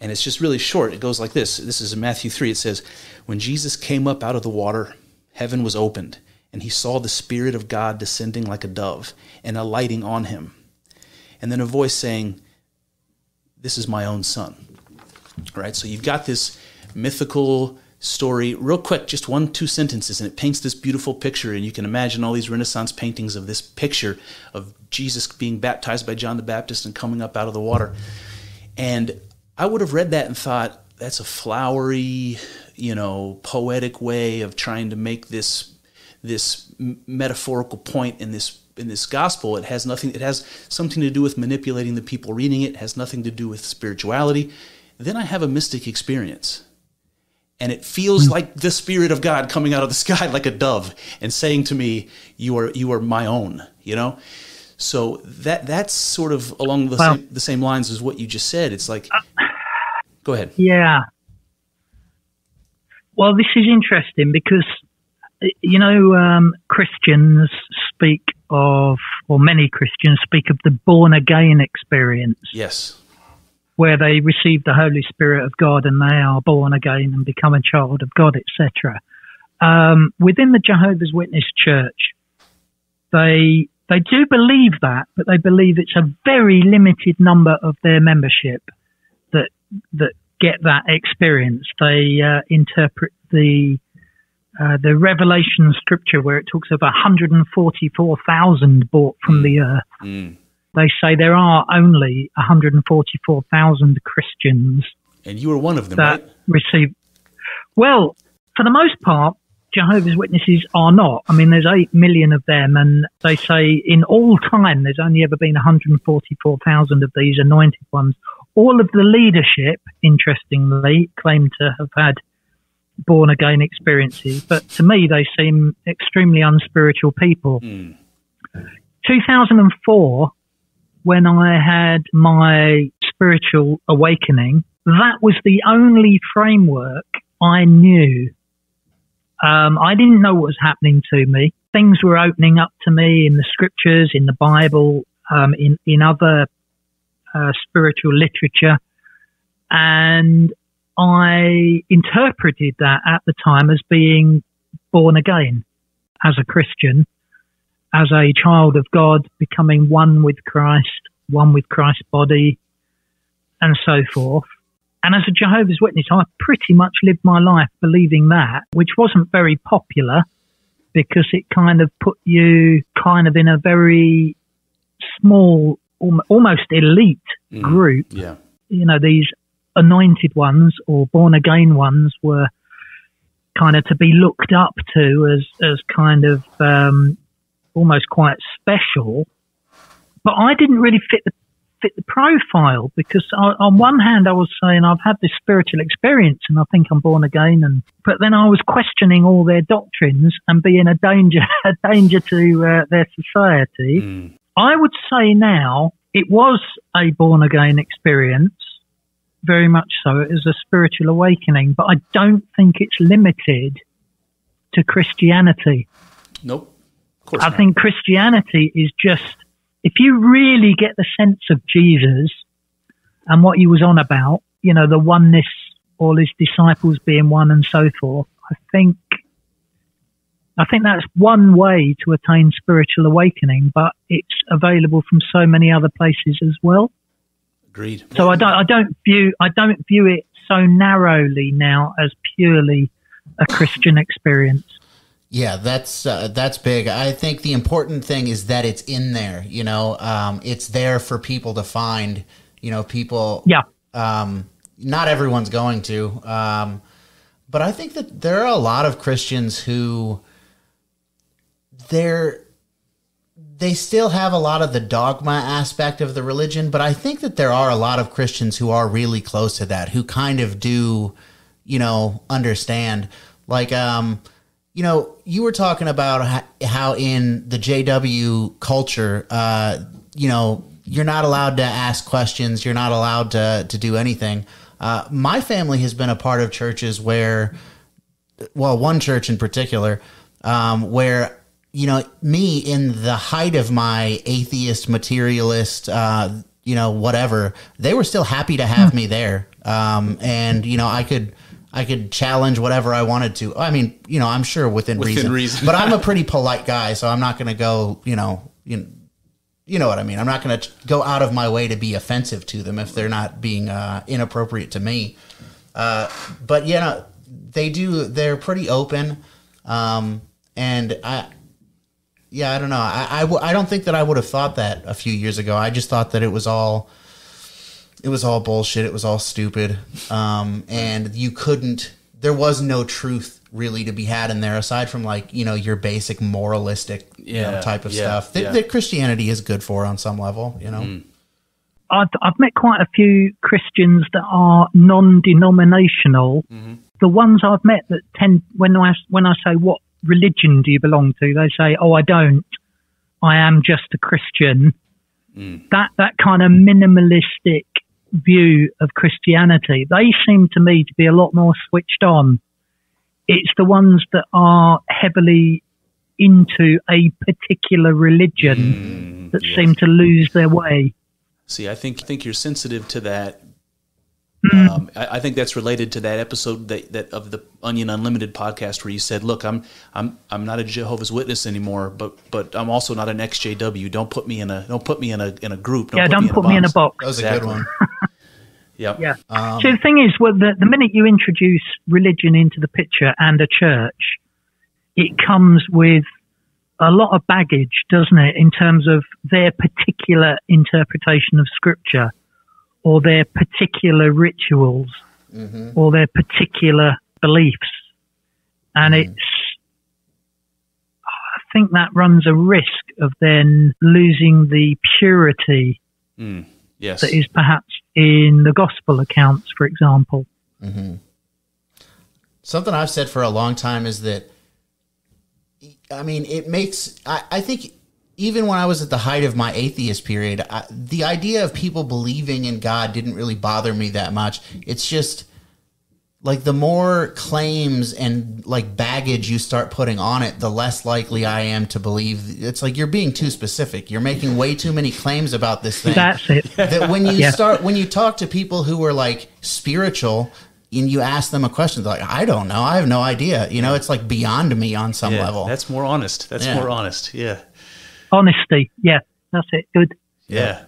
Speaker 3: and it's just really short. It goes like this. This is in Matthew three. It says, "When Jesus came up out of the water, heaven was opened, and he saw the Spirit of God descending like a dove and alighting on him, and then a voice saying." This is my own son right? So you've got this mythical story, real quick, just one, two sentences, and it paints this beautiful picture. And you can imagine all these Renaissance paintings of this picture of Jesus being baptized by John the Baptist and coming up out of the water. And I would have read that and thought, that's a flowery, you know, poetic way of trying to make this this metaphorical point in this in this gospel. It has nothing. It has something to do with manipulating the people reading it. it has nothing to do with spirituality. Then I have a mystic experience, and it feels like the spirit of God coming out of the <laughs> sky like a dove and saying to me, "You are you are my own." You know. So that that's sort of along the same, the same lines as what you just said. It's like, go ahead.
Speaker 1: Yeah. Well, this is interesting because you know, um, Christians speak of, or many Christians speak of the born again experience.
Speaker 3: Yes.
Speaker 1: Where they receive the Holy Spirit of God and they are born again and become a child of God, etc. Um, within the Jehovah's Witness Church, they they do believe that, but they believe it's a very limited number of their membership that that get that experience. They uh, interpret the uh, the Revelation scripture where it talks of 144,000 bought from the earth. Mm. They say there are only 144,000 Christians.
Speaker 3: And you were one of them,
Speaker 1: that
Speaker 3: right?
Speaker 1: Receive. Well, for the most part, Jehovah's Witnesses are not. I mean, there's 8 million of them, and they say in all time there's only ever been 144,000 of these anointed ones. All of the leadership, interestingly, claim to have had born again experiences, but to me, they seem extremely unspiritual people. Mm. 2004, when I had my spiritual awakening, that was the only framework I knew. Um, I didn't know what was happening to me. Things were opening up to me in the scriptures, in the Bible, um, in in other uh, spiritual literature, and I interpreted that at the time as being born again as a Christian, as a child of God, becoming one with Christ, one with Christ's body, and so forth. And as a Jehovah's Witness, I pretty much lived my life believing that, which wasn't very popular because it kind of put you kind of in a very small, almost elite mm, group.
Speaker 3: Yeah.
Speaker 1: You know, these anointed ones or born again ones were kind of to be looked up to as as kind of um, almost quite special. But I didn't really fit the fit the profile because I, on one hand I was saying I've had this spiritual experience and I think I'm born again, and but then I was questioning all their doctrines and being a danger <laughs> a danger to uh, their society. Mm. I would say now it was a born again experience very much so. It is a spiritual awakening, but I don't think it's limited to Christianity.
Speaker 3: Nope.
Speaker 1: I not. think Christianity is just, if you really get the sense of Jesus and what he was on about, you know, the oneness, all his disciples being one and so forth, I think, I think that's one way to attain spiritual awakening, but it's available from so many other places as well.
Speaker 3: Agreed.
Speaker 1: So I don't I don't view I don't view it so narrowly now as purely a Christian experience.
Speaker 4: Yeah, that's uh, that's big. I think the important thing is that it's in there. You know, um, it's there for people to find. You know, people.
Speaker 1: Yeah.
Speaker 4: Um, not everyone's going to, um, but I think that there are a lot of Christians who they're they still have a lot of the dogma aspect of the religion, but I think that there are a lot of Christians who are really close to that, who kind of do, you know, understand. Like, um, you know, you were talking about how in the JW culture, uh, you know, you're not allowed to ask questions, you're not allowed to to do anything. Uh, my family has been a part of churches where, well, one church in particular, um, where you know, me in the height of my atheist, materialist, uh, you know, whatever, they were still happy to have hmm. me there. Um, and you know, I could, I could challenge whatever I wanted to. I mean, you know, I'm sure within, within reason, reason. but I'm a <laughs> pretty polite guy, so I'm not going to go, you know, you know, you know what I mean. I'm not going to go out of my way to be offensive to them if they're not being uh, inappropriate to me. Uh, but you know, they do. They're pretty open, um, and I yeah, I don't know. I I, w- I don't think that I would have thought that a few years ago. I just thought that it was all it was all bullshit. It was all stupid. Um, and you couldn't. There was no truth really to be had in there aside from like you know your basic moralistic yeah, you know, type of yeah, stuff that, yeah. that, Christianity is good for on some level. You know. Mm.
Speaker 1: I've, I've met quite a few Christians that are non-denominational. Mm-hmm. The ones I've met that tend when I when I say what religion do you belong to? They say, oh, I don't. I am just a Christian. Mm. That that kind of minimalistic view of Christianity, they seem to me to be a lot more switched on it's the ones that are heavily into a particular religion hmm, that seem to lose their way.
Speaker 3: See, I think think you're sensitive to that.
Speaker 1: Hmm.
Speaker 3: Um, I, I think that's related to that episode that, that of the Onion Unlimited podcast where you said, "Look, I'm I'm I'm not a Jehovah's Witness anymore, but but I'm also not an XJW. Don't put me in a don't put me in a in a group.
Speaker 1: yeah, don't put me in a box.
Speaker 4: That was a good one. <laughs>
Speaker 3: Yep.
Speaker 1: Yeah.
Speaker 4: Um,
Speaker 1: so the thing is, well, the, the minute you introduce religion into the picture and a church, it comes with a lot of baggage, doesn't it, in terms of their particular interpretation of scripture or their particular rituals mm-hmm. or their particular beliefs. And mm-hmm. it's, I think that runs a risk of then losing the purity mm,
Speaker 3: Yes.
Speaker 1: that is perhaps in the gospel accounts, for example. Mm-hmm.
Speaker 4: Something I've said for a long time is that, I mean, it makes, I, I think even when I was at the height of my atheist period, I, the idea of people believing in God didn't really bother me that much. It's just like the more claims and like baggage you start putting on it, the less likely I am to believe. It's like you're being too specific. You're making way too many claims about this thing
Speaker 1: That's it. <laughs>
Speaker 4: that when you
Speaker 1: Yeah.
Speaker 4: start when you talk to people who are like spiritual and you ask them a question they're like i don't know i have no idea you know it's like beyond me on some
Speaker 3: yeah,
Speaker 4: level
Speaker 3: That's more honest. That's
Speaker 4: Yeah.
Speaker 3: more honest. Yeah.
Speaker 1: Honesty. Yeah, that's it. Good.
Speaker 3: Yeah.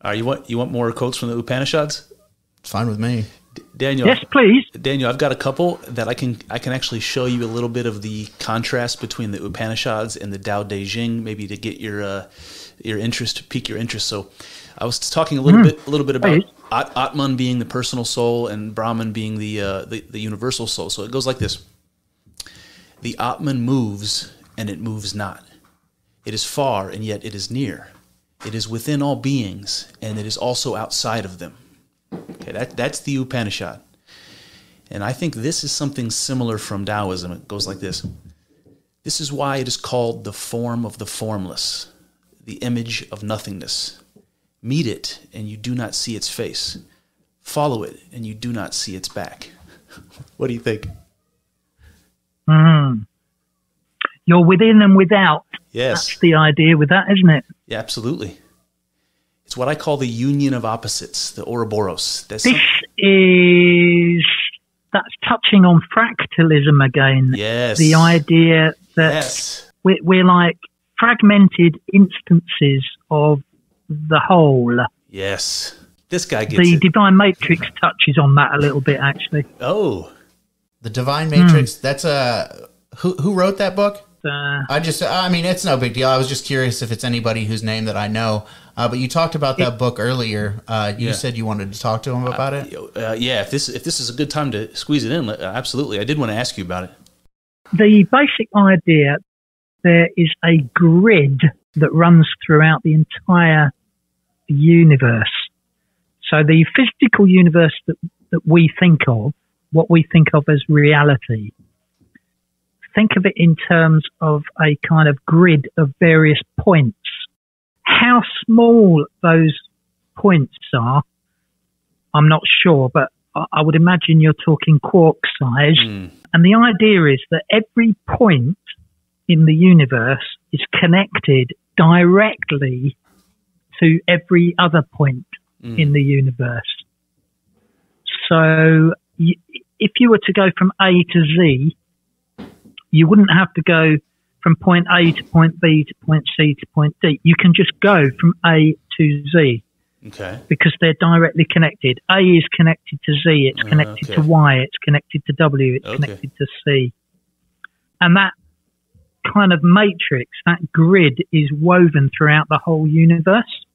Speaker 3: Are you want you want more quotes from the Upanishads?
Speaker 4: it's fine with me
Speaker 3: D- Daniel.
Speaker 1: Yes, please.
Speaker 3: Daniel, I've got a couple that I can I can actually show you a little bit of the contrast between the Upanishads and the Tao Te Ching, maybe to get your uh, your interest, to pique your interest. So, I was talking a little bit a little bit about
Speaker 1: Please.
Speaker 3: At- Atman being the personal soul and Brahman being the, uh, the the universal soul. So it goes like this: The Atman moves and it moves not. It is far and yet it is near. It is within all beings and it is also outside of them. Okay, that that's the Upanishad. And I think this is something similar from Taoism. It goes like this This is why it is called the form of the formless, the image of nothingness. Meet it, and you do not see its face. Follow it, and you do not see its back. <laughs> what do you think?
Speaker 1: Mm. You're within and without.
Speaker 3: Yes,
Speaker 1: That's the idea with that, isn't it?
Speaker 3: yeah, absolutely. It's what I call the union of opposites, the Ouroboros. That's
Speaker 1: This
Speaker 3: some-
Speaker 1: is that's touching on fractalism again.
Speaker 3: yes,
Speaker 1: The idea that
Speaker 3: yes,
Speaker 1: we're, we're like fragmented instances of the whole.
Speaker 3: yes. This guy gets
Speaker 1: The
Speaker 3: it.
Speaker 1: divine matrix touches on that a little bit, actually.
Speaker 3: oh,
Speaker 4: the divine matrix
Speaker 1: Hmm.
Speaker 4: that's a who, who wrote that book
Speaker 1: Uh,
Speaker 4: i just i mean it's no big deal i was just curious if it's anybody whose name that i know uh, but you talked about that book earlier uh, you
Speaker 3: Yeah.
Speaker 4: said you wanted to talk to him about it
Speaker 3: uh, yeah. If this if this is a good time to squeeze it in, uh, absolutely. I did want to ask you about it.
Speaker 1: the basic idea there is a grid that runs throughout the entire universe. So the physical universe that, that we think of, what we think of as reality, think of it in terms of a kind of grid of various points. How small those points are, I'm not sure, but I would imagine you're talking quark size. Hmm. And the idea is that every point in the universe is connected directly to every other point hmm. in the universe. So y- if you were to go from A to Z, you wouldn't have to go from point A to point B to point C to point D. You can just go from A to Z
Speaker 3: Okay.
Speaker 1: because they're directly connected. A is connected to Z, it's ah, connected
Speaker 3: okay.
Speaker 1: to Y, it's connected to W, it's
Speaker 3: Okay.
Speaker 1: connected to C. And that kind of matrix, that grid is woven throughout the whole universe.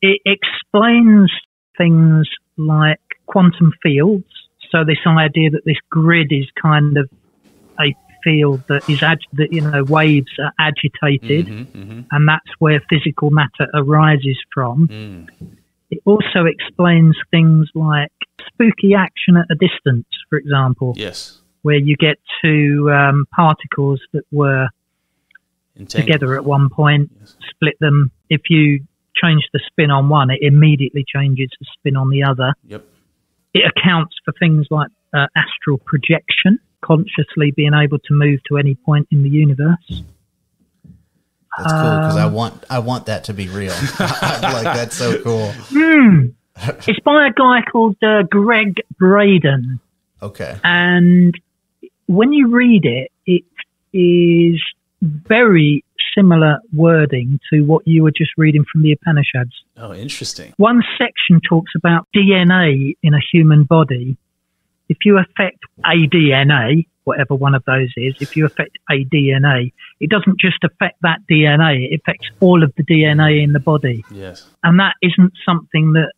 Speaker 1: It explains things like quantum fields. So this idea that this grid is kind of a field that is ag- that you know waves are agitated and that's where physical matter arises from. It also explains things like spooky action at a distance, for example,
Speaker 3: Yes.
Speaker 1: where you get two um, particles that were
Speaker 3: Entangled.
Speaker 1: together at one point, split them. If you change the spin on one, it immediately changes the spin on the other.
Speaker 3: Yep.
Speaker 1: It accounts for things like uh, astral projection, consciously being able to move to any point in the universe.
Speaker 4: That's cool because
Speaker 1: Um,
Speaker 4: I want I want that to be real. <laughs> like that's so cool.
Speaker 1: It's by a guy called uh, Gregg Braden.
Speaker 4: Okay.
Speaker 1: and when you read it, it is very similar wording to what you were just reading from the Upanishads.
Speaker 3: Oh, interesting.
Speaker 1: One section talks about DNA in a human body. If you affect ADNA, whatever one of those is, if you affect ADNA, it doesn't just affect that DNA, it affects all of the DNA in the body
Speaker 3: Yes.
Speaker 1: and that isn't something that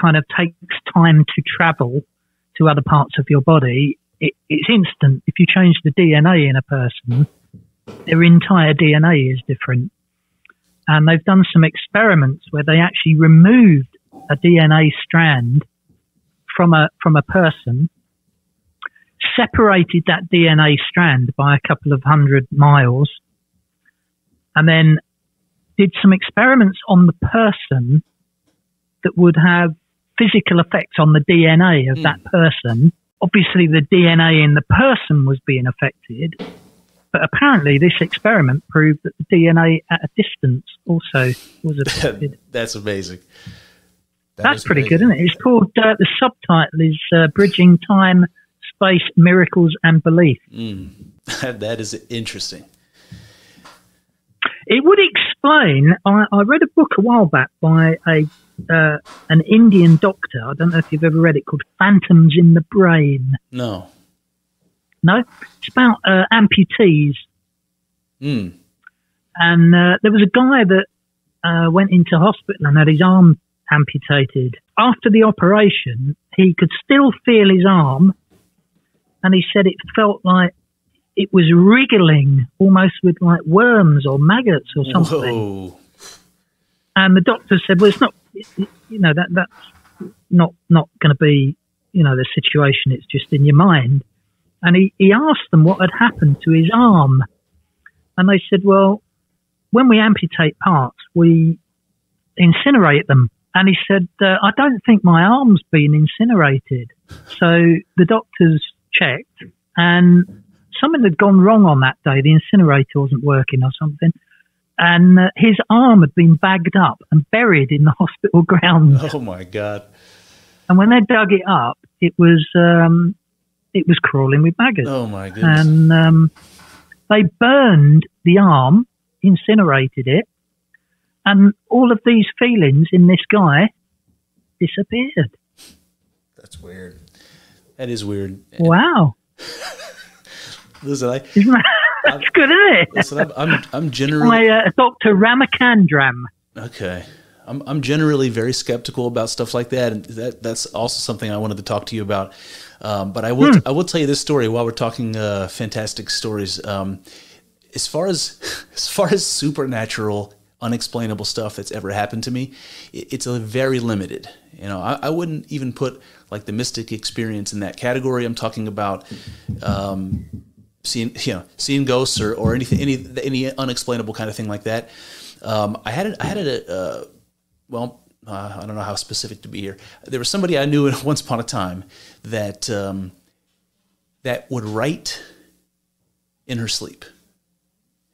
Speaker 1: kind of takes time to travel to other parts of your body. It, it's instant. If you change the DNA in a person, their entire DNA is different. And they've done some experiments where they actually removed a DNA strand from a from a person, separated that DNA strand by a couple of hundred miles, and then did some experiments on the person that would have physical effects on the DNA of that person. Obviously, the DNA in the person was being affected, but apparently, this experiment proved that the DNA at a distance also was <laughs> affected.
Speaker 3: That's amazing.
Speaker 4: That
Speaker 1: That's pretty
Speaker 4: crazy.
Speaker 1: good, isn't it? It's called, uh, the subtitle is uh, Bridging Time, Space, Miracles, and Belief. <laughs>
Speaker 3: that is interesting.
Speaker 1: It would explain. I, I read a book a while back by a uh, an Indian doctor. I don't know if you've ever read it called Phantoms in the Brain.
Speaker 3: No.
Speaker 1: No, it's about uh, amputees,
Speaker 3: Mm.
Speaker 1: and uh, there was a guy that uh, went into hospital and had his arm amputated. After the operation, he could still feel his arm, and he said it felt like it was wriggling, almost with like worms or maggots or something.
Speaker 3: Whoa.
Speaker 1: And the doctor said, "Well, it's not, you know, that that's not not going to be, you know, the situation. It's just in your mind." And he, he asked them what had happened to his arm, and they said, "Well, when we amputate parts, we incinerate them." And he said, uh, "I don't think my arm's been incinerated." So the doctors checked, and something had gone wrong on that day. The incinerator wasn't working or something and uh, his arm had been bagged up and buried in the <laughs> hospital grounds. <laughs>
Speaker 3: Oh my God.
Speaker 1: And when they dug it up, it was um, it was crawling with maggots.
Speaker 3: Oh my goodness.
Speaker 1: and um, they burned the arm, incinerated it, and all of these feelings in this guy disappeared.
Speaker 4: That's weird.
Speaker 3: That is weird.
Speaker 1: Wow, <laughs>
Speaker 3: Listen, I, <laughs>
Speaker 1: that's good, isn't it?
Speaker 3: listen, I'm, I'm, I'm generally
Speaker 1: By uh, Dr. Ramachandran.
Speaker 3: okay. I'm, I'm generally very skeptical about stuff like that, and that that's also something I wanted to talk to you about. Um, but I will I will tell you this story while we're talking uh, fantastic stories. Um, as far as <laughs> as far as supernatural, unexplainable stuff that's ever happened to me, it, it's a very limited. You know, I, I wouldn't even put like the mystic experience in that category. I'm talking about. Um, seeing you know seeing ghosts or, or anything any any unexplainable kind of thing like that. Um, I had it I had it uh, well uh, I don't know how specific to be here. There was somebody I knew <laughs> once upon a time that um, that would write in her sleep.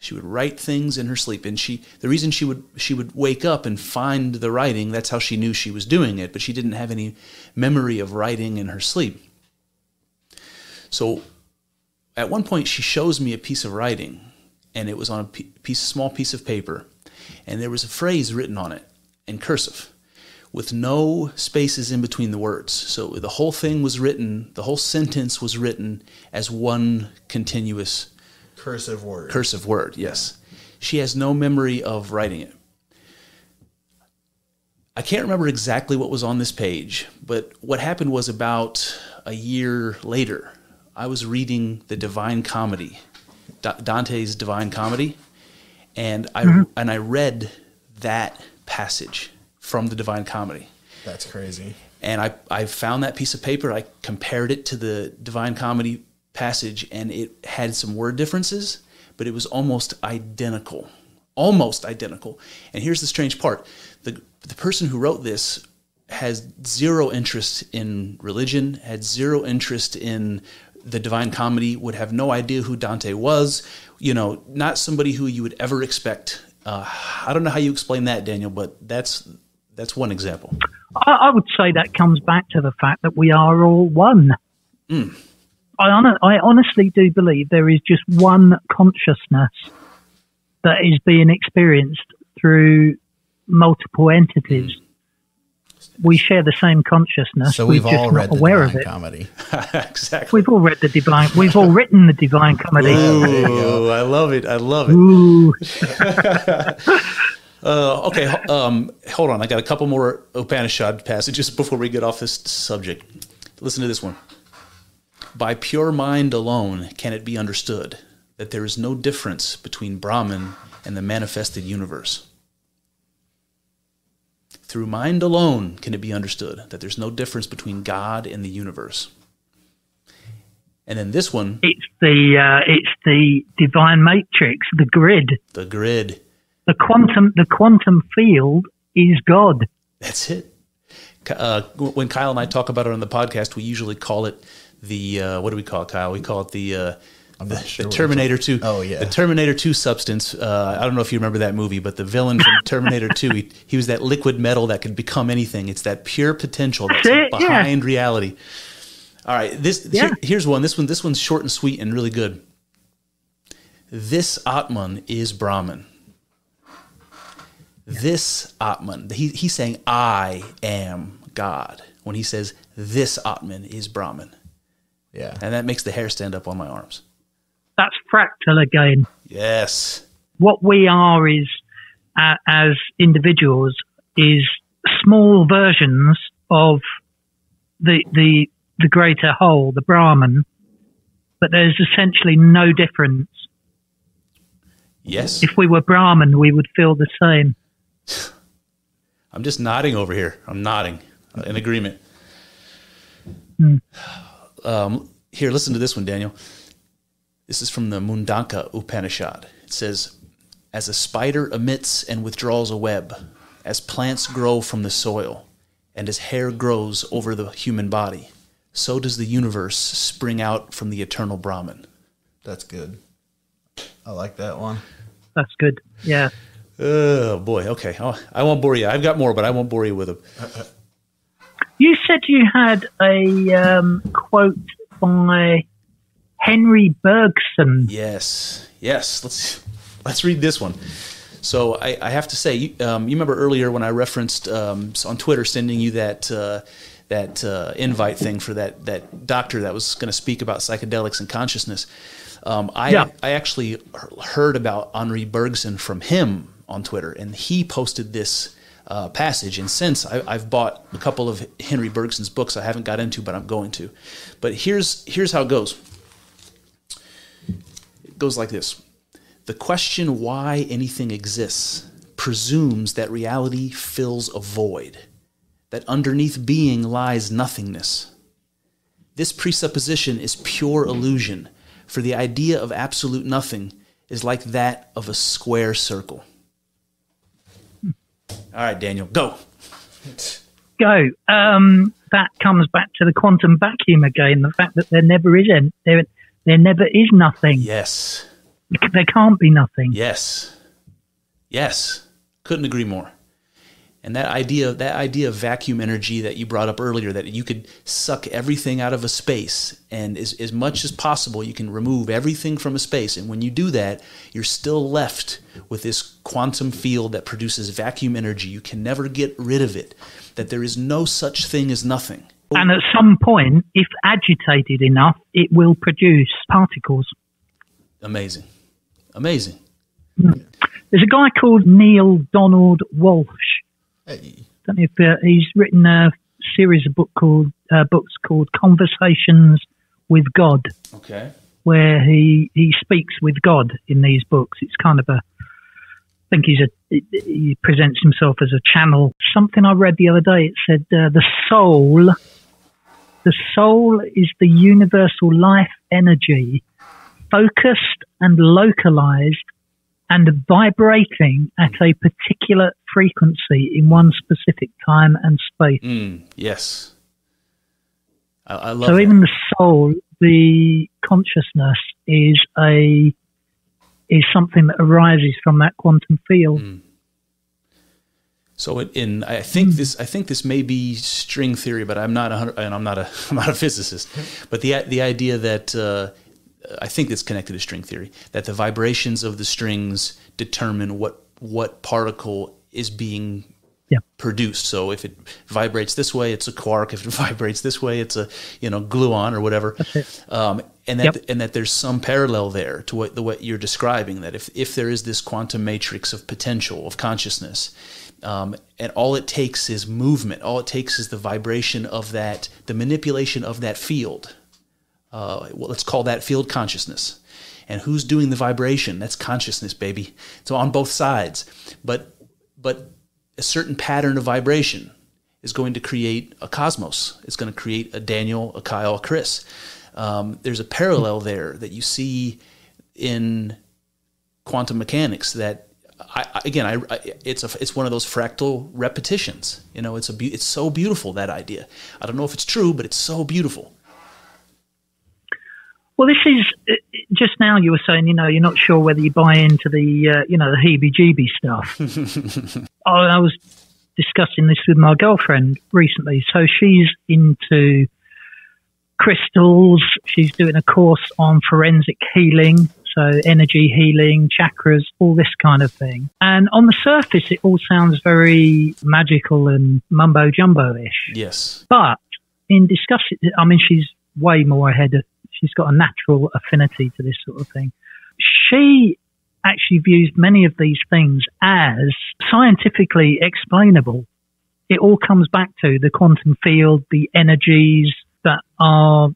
Speaker 3: She would write things in her sleep, and she the reason she would she would wake up and find the writing. That's how she knew she was doing it, but she didn't have any memory of writing in her sleep. So at one point she shows me a piece of writing and it was on a piece small piece of paper and there was a phrase written on it in cursive with no spaces in between the words so the whole thing was written the whole sentence was written as one continuous
Speaker 4: Cursive word.
Speaker 3: cursive word yes she has no memory of writing it i can't remember exactly what was on this page but what happened was about a year later i was reading the divine comedy Da- dante's divine comedy and i mm-hmm. and i read that passage from the divine comedy
Speaker 4: That's crazy.
Speaker 3: and I, I found that piece of paper. I compared it to the Divine Comedy passage, and it had some word differences, but it was almost identical, almost identical. And here's the strange part: the the person who wrote this has zero interest in religion, had zero interest in the Divine Comedy, would have no idea who Dante was. You know, not somebody who you would ever expect. Uh, I don't know how you explain that, Daniel, but that's that's one example.
Speaker 1: I, I would say that comes back to the fact that we are all one.
Speaker 3: Mm.
Speaker 1: I, hon- I honestly do believe there is just one consciousness that is being experienced through multiple entities. We share the same consciousness.
Speaker 4: So we've all
Speaker 1: not
Speaker 4: read the
Speaker 1: aware of
Speaker 4: Divine
Speaker 1: it.
Speaker 4: Comedy. <laughs> <laughs>
Speaker 3: exactly.
Speaker 1: We've all read the divine. We've all written the divine comedy.
Speaker 3: Ooh, <laughs> I love it. I love it. Uh, okay, um, hold on. I got a couple more Upanishad passages before we get off this subject. Listen to this one. By pure mind alone can it be understood that there is no difference between Brahman and the manifested universe. Through mind alone can it be understood that there's no difference between God and the universe. And then this one,
Speaker 1: it's the uh, it's the divine matrix, the grid,
Speaker 3: the grid.
Speaker 1: the quantum. The quantum field is God.
Speaker 3: That's it. Uh, when Kyle and I talk about it on the podcast, we usually call it the uh, what do we call it, Kyle? We call it the uh, the,
Speaker 4: sure
Speaker 3: the Terminator Two.
Speaker 4: Oh, yeah.
Speaker 3: the Terminator Two substance. Uh, I don't know if you remember that movie, but the villain from <laughs> Terminator Two, he, he was that liquid metal that could become anything. It's that pure potential that's
Speaker 1: That's it, yeah.
Speaker 3: behind reality. All right, this
Speaker 1: Yeah.
Speaker 3: here- here's one. This one this one's short and sweet and really good. This Atman is Brahman. This Atman, he, he's saying, I am God. When he says, this Atman is Brahman.
Speaker 4: Yeah.
Speaker 3: And that makes the hair stand up on my arms.
Speaker 1: That's fractal again.
Speaker 3: Yes.
Speaker 1: What we are is, uh, as individuals, is small versions of the the the greater whole, the Brahman. But there's essentially no difference.
Speaker 3: Yes.
Speaker 1: If we were Brahman, we would feel the same. <sighs>
Speaker 3: I'm just nodding over here. I'm nodding uh, in agreement. Um, here, listen to this one, Daniel. This is from the Mundaka Upanishad. It says, As a spider emits and withdraws a web, as plants grow from the soil, and as hair grows over the human body, so does the universe spring out from the eternal Brahman.
Speaker 4: That's good. I like that one.
Speaker 1: That's good. Yeah.
Speaker 3: Oh, boy. Okay. Oh, I won't bore you. I've got more, but I won't bore you with them.
Speaker 1: You said you had a um, quote by Henri Bergson.
Speaker 3: Yes, yes. Let's let's read this one. So I, I have to say, you- um, you remember earlier when I referenced um, on Twitter sending you that uh, that uh, invite thing for that that doctor that was going to speak about psychedelics and consciousness. Um, I
Speaker 1: Yeah.
Speaker 3: I actually heard about Henri Bergson from him on Twitter, and he posted this. Uh, passage and since I, I've bought a couple of Henri Bergson's books I haven't got into but I'm going to but here's here's how it goes it goes like this The question why anything exists presumes that reality fills a void, that underneath being lies nothingness. This presupposition is pure illusion, for the idea of absolute nothing is like that of a square circle. All right, Daniel, go.
Speaker 1: Go. Um, that comes back to the quantum vacuum again. The fact that there never is any, there, there never is nothing.
Speaker 3: Yes,
Speaker 1: There can't be nothing.
Speaker 3: yes, yes. Couldn't agree more. And that idea, that idea of vacuum energy that you brought up earlier, that you could suck everything out of a space, and as, as much as possible, you can remove everything from a space. And when you do that, you're still left with this quantum field that produces vacuum energy. You can never get rid of it. That there is no such thing as nothing.
Speaker 1: And at some point, if agitated enough, it will produce particles.
Speaker 3: Amazing, amazing. Hmm.
Speaker 1: There's a guy called Neale Donald Walsch.
Speaker 4: Hey.
Speaker 1: don't know if uh, he's written a series of book called uh, books called Conversations with God,
Speaker 3: Okay.
Speaker 1: where he he speaks with God in these books. It's kind of a, I think he's a he presents himself as a channel. Something I read the other day. It said uh, the soul, the soul is the universal life energy, focused and localized and vibrating at a particular frequency in one specific time and space.
Speaker 3: Mm, yes. I, I love
Speaker 1: So
Speaker 3: that.
Speaker 1: even the soul, the consciousness is a is something that arises from that quantum field.
Speaker 3: Mm. So in, in I think this I think this may be string theory, but I'm not a hundred, and I'm not a <laughs> I'm not a physicist. But the the idea that uh, I think it's connected to string theory that the vibrations of the strings determine what what particle is being
Speaker 1: Yeah.
Speaker 3: produced. So if it vibrates this way, it's a quark. If it <laughs> vibrates this way, it's a you know gluon or whatever. Um, and that
Speaker 1: Yep.
Speaker 3: and that there's some parallel there to what the what you're describing. That if if there is this quantum matrix of potential of consciousness, um, and all it takes is movement. All it takes is the vibration of that, the manipulation of that field. Uh, well, let's call that field consciousness. And who's doing the vibration? That's consciousness, baby. So on both sides, but but a certain pattern of vibration is going to create a cosmos. It's going to create a Daniel, a Kyle, a Chris. Um, there's a parallel there that you see in quantum mechanics that I, again I, I it's a it's one of those fractal repetitions you know it's a it's so beautiful that idea I don't know if it's true but it's so beautiful
Speaker 1: Well, this is uh, just now you were saying, you know, you're not sure whether you buy into the, uh, you know, the heebie-jeebie stuff. <laughs> I, I was discussing this with my girlfriend recently. So she's into crystals. She's doing a course on forensic healing, so energy healing, chakras, all this kind of thing. And on the surface, it all sounds very magical and mumbo jumbo-ish.
Speaker 3: yes
Speaker 1: But in discussing, I mean, she's way more ahead of, she's got a natural affinity to this sort of thing. She actually views many of these things as scientifically explainable. It all comes back to the quantum field, the energies that are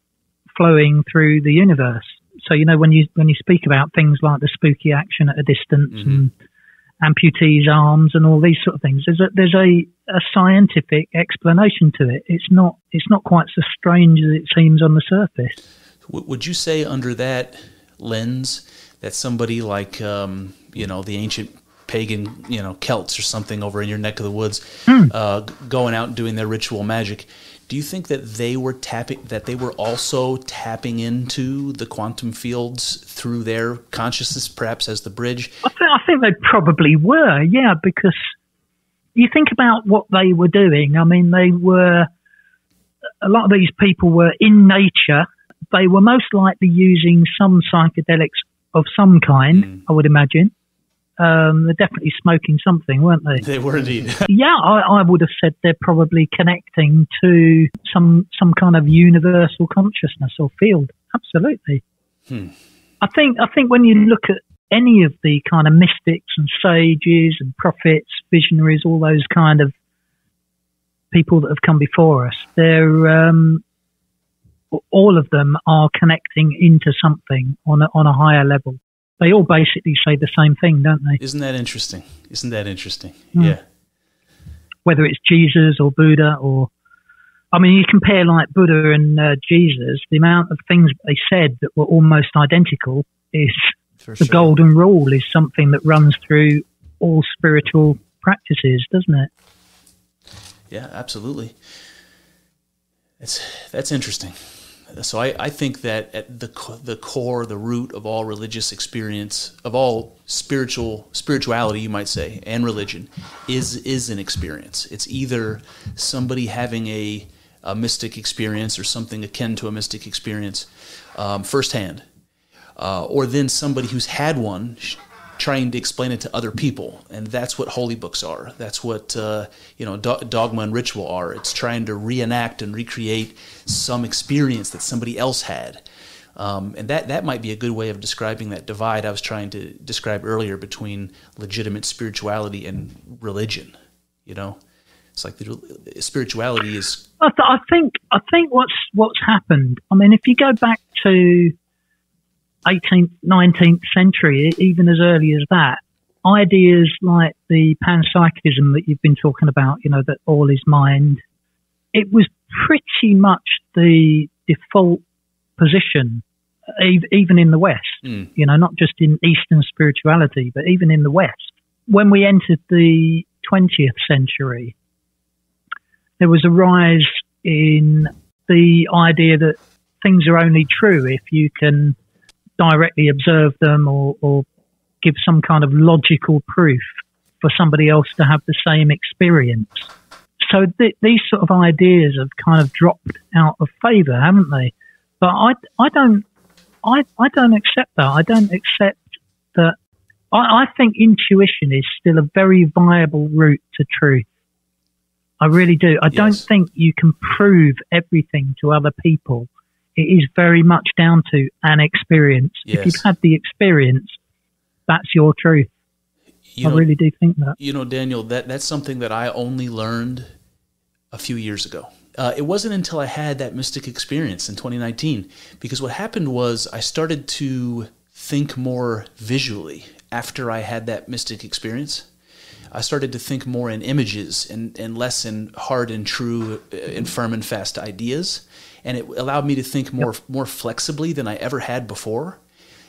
Speaker 1: flowing through the universe. So, you know, when you, when you speak about things like the spooky action at a distance mm-hmm. and amputees arms and all these sort of things. There's a there's a, a scientific explanation to it. It's not it's not quite so strange as it seems on the surface.
Speaker 3: Would you say under that lens that somebody like um, you know the ancient pagan you know Celts or something over in your neck of the woods uh, going out and doing their ritual magic do you think that they were tapping that they were also tapping into the quantum fields through their consciousness perhaps as the bridge
Speaker 1: I think I think they probably were, yeah, because you think about what they were doing. I mean, they were a lot of these people were in nature. They were most likely using some psychedelics of some kind, I would imagine. Um, they're definitely smoking something, weren't they?
Speaker 3: they were indeed <laughs> <laughs>
Speaker 1: yeah, I, I would have said they're probably connecting to some some kind of universal consciousness or field. Absolutely. I think I think when you look at any of the kind of mystics and sages and prophets, visionaries, all those kind of people that have come before us, they're um, all of them are connecting into something on a, on a higher level. They all basically say the same thing, don't they?
Speaker 3: isn't that interesting isn't that interesting yeah
Speaker 1: whether it's Jesus or Buddha or, I mean, you compare like Buddha and uh, Jesus, the amount of things they said that were almost identical is
Speaker 3: for
Speaker 1: the
Speaker 3: sure.
Speaker 1: golden rule is something that runs through all spiritual practices, doesn't it?
Speaker 3: Yeah, absolutely. That's that's interesting. So I, I think that at the the core, the root of all religious experience, of all spiritual spirituality, you might say, and religion, is is an experience. It's either somebody having a, a mystic experience or something akin to a mystic experience um, firsthand, uh, or then somebody who's had one trying to explain it to other people. And that's what holy books are. That's what uh, you know do- dogma and ritual are. It's trying to reenact and recreate some experience that somebody else had. Um, and that that might be a good way of describing that divide i was trying to describe earlier between legitimate spirituality and religion you know? It's like the spirituality is
Speaker 1: I, I think I think what's what's happened. I mean, if you go back to 18th, 19th century, even as early as that, ideas like the panpsychism that you've been talking about, you know, that all is mind, it was pretty much the default position even in the West,
Speaker 3: Mm.
Speaker 1: you know, not just in Eastern spirituality, but even in the West. When we entered the 20th century, there was a rise in the idea that things are only true if you can directly observe them or, or give some kind of logical proof for somebody else to have the same experience. So th- these sort of ideas have kind of dropped out of favour, haven't they? But I, I don't, I, I don't accept that. I don't accept that. I, I think intuition is still a very viable route to truth. I really do. I don't think you can prove everything to other people. It is very much down to an experience. If you've had the experience, that's your truth.
Speaker 3: You
Speaker 1: I
Speaker 3: know,
Speaker 1: really do think that.
Speaker 3: you know, Daniel, that that's something that I only learned a few years ago. Uh, it wasn't until I had that mystic experience in 2019 because what happened was I started to think more visually after I had that mystic experience. I started to think more in images and, and less in hard and true uh, and firm and fast ideas. And it allowed me to think more more flexibly than I ever had before.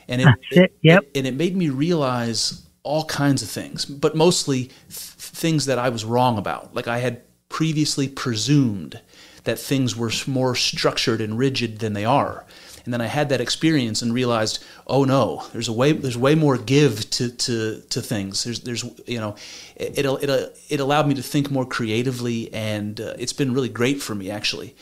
Speaker 3: And it,
Speaker 1: it, yep.
Speaker 3: and it made me realize all kinds of things, but mostly th- things that I was wrong about. Like I had previously presumed that things were more structured and rigid than they are. And then I had that experience and realized, oh no, there's a way, there's way more give to, to, to things. There's, there's, you know, it, it'll, it allowed me to think more creatively and uh, it's been really great for me actually.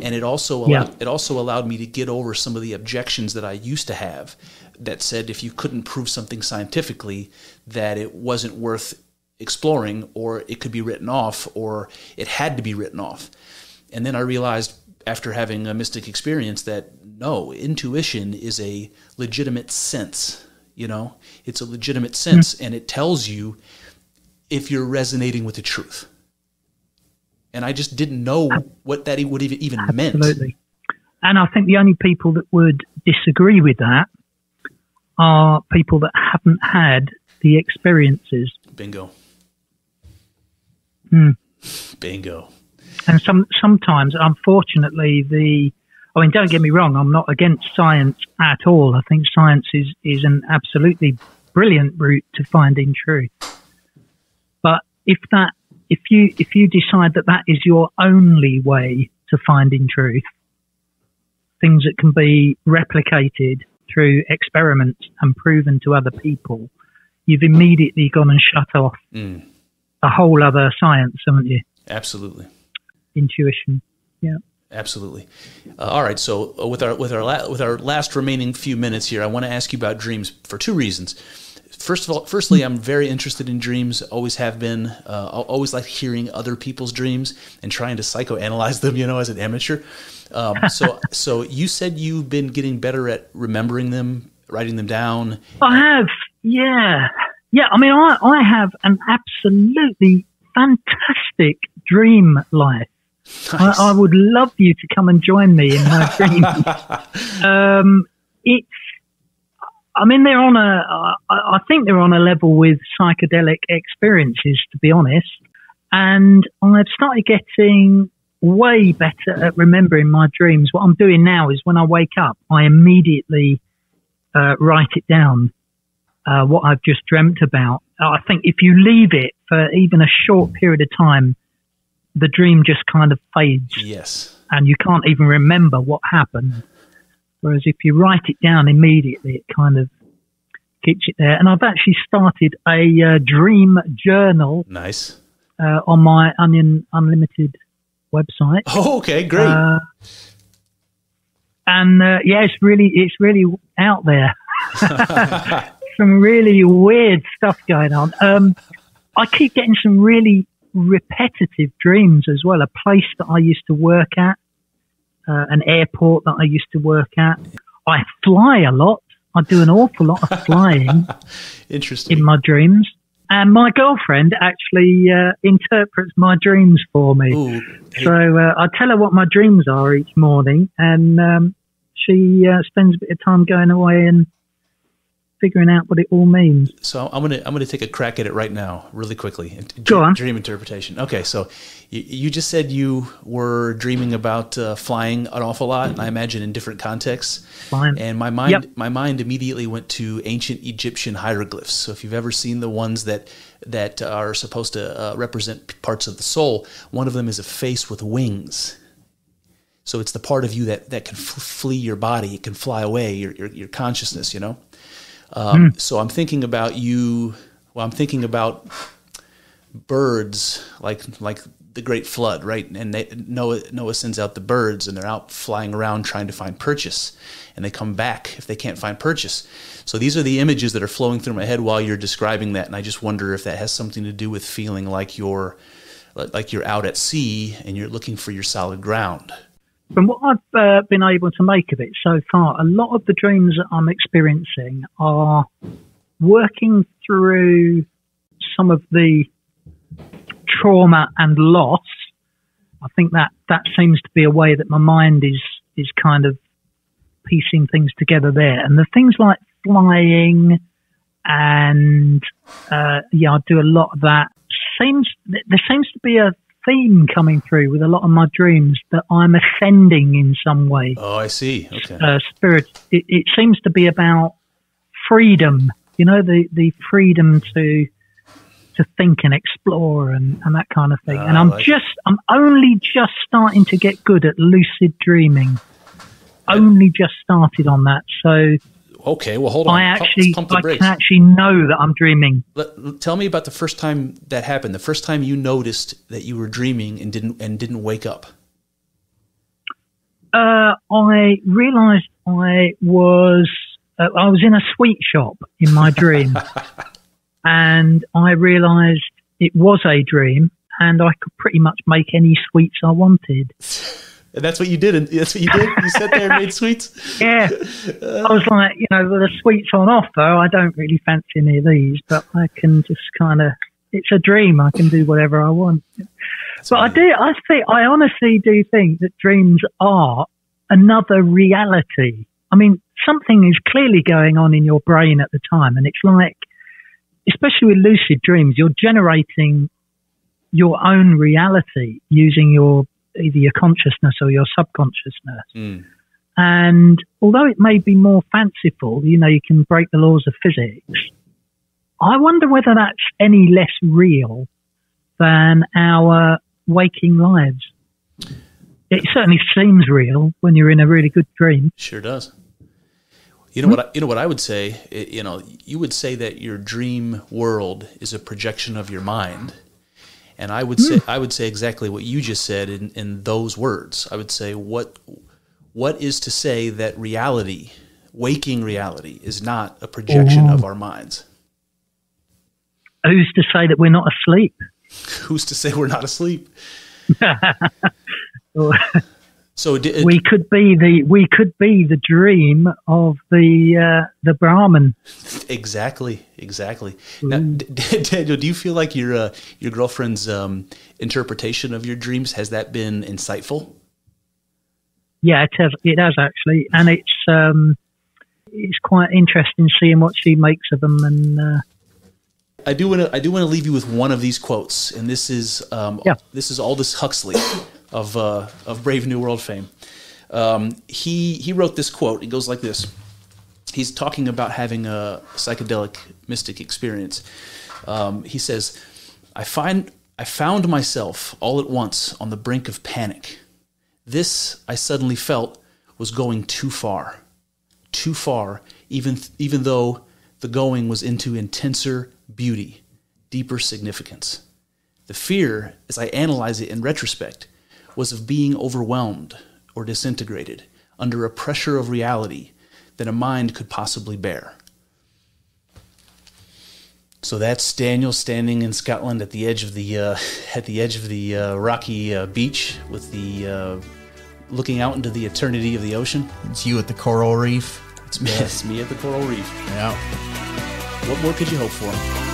Speaker 3: And it also,
Speaker 1: Yeah.
Speaker 3: it also allowed me to get over some of the objections that I used to have that said if you couldn't prove something scientifically that it wasn't worth exploring or it could be written off or it had to be written off. And then I realized after having a mystic experience that no, intuition is a legitimate sense, you know? It's a legitimate sense hmm. and it tells you if you're resonating with the truth. And I just didn't know what that would even even meant.
Speaker 1: Absolutely. And I think the only people that would disagree with that are people that haven't had the experiences.
Speaker 3: Bingo.
Speaker 1: Hmm.
Speaker 3: Bingo.
Speaker 1: And some sometimes, unfortunately, the I mean, don't get me wrong, I'm not against science at all. I think science is, is an absolutely brilliant route to finding truth. But if that if you if you decide that that is your only way to finding truth, things that can be replicated through experiments and proven to other people, you've immediately gone and shut off
Speaker 3: Mm,
Speaker 1: a whole other science, haven't you?
Speaker 3: absolutely.
Speaker 1: Intuition. Yeah.
Speaker 3: Absolutely. Uh, all right. So uh, with our with our la- with our last remaining few minutes here, I want to ask you about dreams for two reasons. First of all, firstly, I'm very interested in dreams. Always have been. Uh, always like hearing other people's dreams and trying to psychoanalyze them. You know, as an amateur. Um, <laughs> so so you said you've been getting better at remembering them, writing them down.
Speaker 1: I have, yeah, yeah. I mean, I, I have an absolutely fantastic dream life.
Speaker 3: Nice.
Speaker 1: I, I would love you to come and join me in my <laughs> dream. um, it's, I mean, they're on a, I, I think they're on a level with psychedelic experiences, to be honest. And I've started getting way better at remembering my dreams. What I'm doing now is when I wake up, I immediately uh, write it down, uh, what I've just dreamt about. I think if you leave it for even a short period of time, the dream just kind of fades
Speaker 3: yes.
Speaker 1: and you can't even remember what happened. Whereas if you write it down immediately, it kind of keeps it there. And I've actually started a uh, dream journal
Speaker 3: Nice.
Speaker 1: uh, on my Onion Unlimited website. <laughs>
Speaker 3: Oh, okay. Great.
Speaker 1: Uh, and uh, yeah, it's really it's really out there. <laughs> some really weird stuff going on. Um, I keep getting some really repetitive dreams as well. A place that I used to work at, uh, an airport that I used to work at. I fly a lot. I do an awful lot of <laughs> flying
Speaker 3: Interesting.
Speaker 1: in my dreams. And my girlfriend actually uh, interprets my dreams for me.
Speaker 3: Ooh, hey,
Speaker 1: So uh, I tell her what my dreams are each morning, and um, she uh, spends a bit of time going away and figuring out what it all means.
Speaker 3: So I'm gonna I'm gonna take a crack at it right now, really quickly.
Speaker 1: Go on.
Speaker 3: Dream interpretation. Okay, so you, you just said you were dreaming about uh, flying an awful lot, and I imagine in different contexts.
Speaker 1: Flying.
Speaker 3: And my mind
Speaker 1: Yep.
Speaker 3: my mind immediately went to ancient Egyptian hieroglyphs. So if you've ever seen the ones that that are supposed to uh, represent parts of the soul, one of them is a face with wings. So it's the part of you that, that can f- flee your body, it can fly away, your, your, your consciousness, you know? Um, So I'm thinking about you, well, I'm thinking about birds like like the great flood, right? And they, Noah, Noah sends out the birds and they're out flying around trying to find purchase. And they come back if they can't find purchase. So these are the images that are flowing through my head while you're describing that. And I just wonder if that has something to do with feeling like you're like you're out at sea and you're looking for your solid ground.
Speaker 1: From what I've uh, been able to make of it so far, a lot of the dreams that I'm experiencing are working through some of the trauma and loss. I think that that seems to be a way that my mind is is kind of piecing things together there. And the things like flying and uh, yeah, I do a lot of that. Seems there seems to be a theme coming through with a lot of my dreams that I'm ascending in some way.
Speaker 3: Oh, I see. Okay.
Speaker 1: Uh, spirit. It, it seems to be about freedom. You know, the the freedom to to think and explore and, and that kind of thing.
Speaker 3: Ah,
Speaker 1: and I'm
Speaker 3: like it.
Speaker 1: just I'm only just starting to get good at lucid dreaming. Only just started on that, so
Speaker 3: Okay. Well, hold on.
Speaker 1: I actually
Speaker 3: pump the
Speaker 1: I
Speaker 3: brakes.
Speaker 1: can actually know that I'm dreaming.
Speaker 3: Let- tell me about the first time that happened. The first time you noticed that you were dreaming and didn't and didn't wake up.
Speaker 1: Uh, I realised I was uh, I was in a sweet shop in my <laughs> dream, and I realised it was a dream, and I could pretty much make any sweets I wanted. <laughs>
Speaker 3: And that's what you did. And that's what you did. You sat there and made sweets. <laughs>
Speaker 1: Yeah, uh, I was like, you know, the sweets on offer. I don't really fancy any of these, but I can just kind of. It's a dream. I can do whatever I want. But I do. I think. I honestly do think that dreams are another reality. I mean, something is clearly going on in your brain at the time, and it's like, especially with lucid dreams, you're generating your own reality using your either your consciousness or your subconsciousness.
Speaker 3: Mm.
Speaker 1: And although it may be more fanciful, you know, you can break the laws of physics. I wonder whether that's any less real than our waking lives. It certainly seems real when you're in a really good dream.
Speaker 3: Sure does. You know what? I, you know what I would say. You know, you would say that your dream world is a projection of your mind, and I would say hmm. I would say exactly what you just said in, in those words. I would say what what is to say that reality, waking reality, is not a projection of our minds.
Speaker 1: Who's to say that we're not asleep? <laughs>
Speaker 3: Who's to say we're not asleep? <laughs> So it,
Speaker 1: we could be the we could be the dream of the uh, the Brahman.
Speaker 3: Exactly, exactly. Now, D- D- <laughs> Daniel, do you feel like your uh, your girlfriend's um, interpretation of your dreams has that been insightful?
Speaker 1: Yeah, it has. It has actually, and it's um, it's quite interesting seeing what she makes of them. And uh,
Speaker 3: I do want to I do want to leave you with one of these quotes, and this is um,
Speaker 1: Yeah.
Speaker 3: this is Aldous Huxley of uh, of Brave New World fame. Um, he he wrote this quote. It goes like this. He's talking about having a psychedelic mystic experience. Um, he says, "I find I found myself all at once on the brink of panic. This I suddenly felt was going too far, too far, even even though the going was into intenser beauty, deeper significance. The fear, as I analyze it in retrospect, was of being overwhelmed or disintegrated under a pressure of reality that a mind could possibly bear. So that's Daniel standing in Scotland at the edge of the uh, <laughs> at the edge of the uh, rocky uh, beach with the uh, looking out into the eternity of the ocean.
Speaker 4: It's you at the coral reef.
Speaker 3: It's me, <laughs> it's me at the coral reef.
Speaker 4: Yeah.
Speaker 3: What more could you hope for?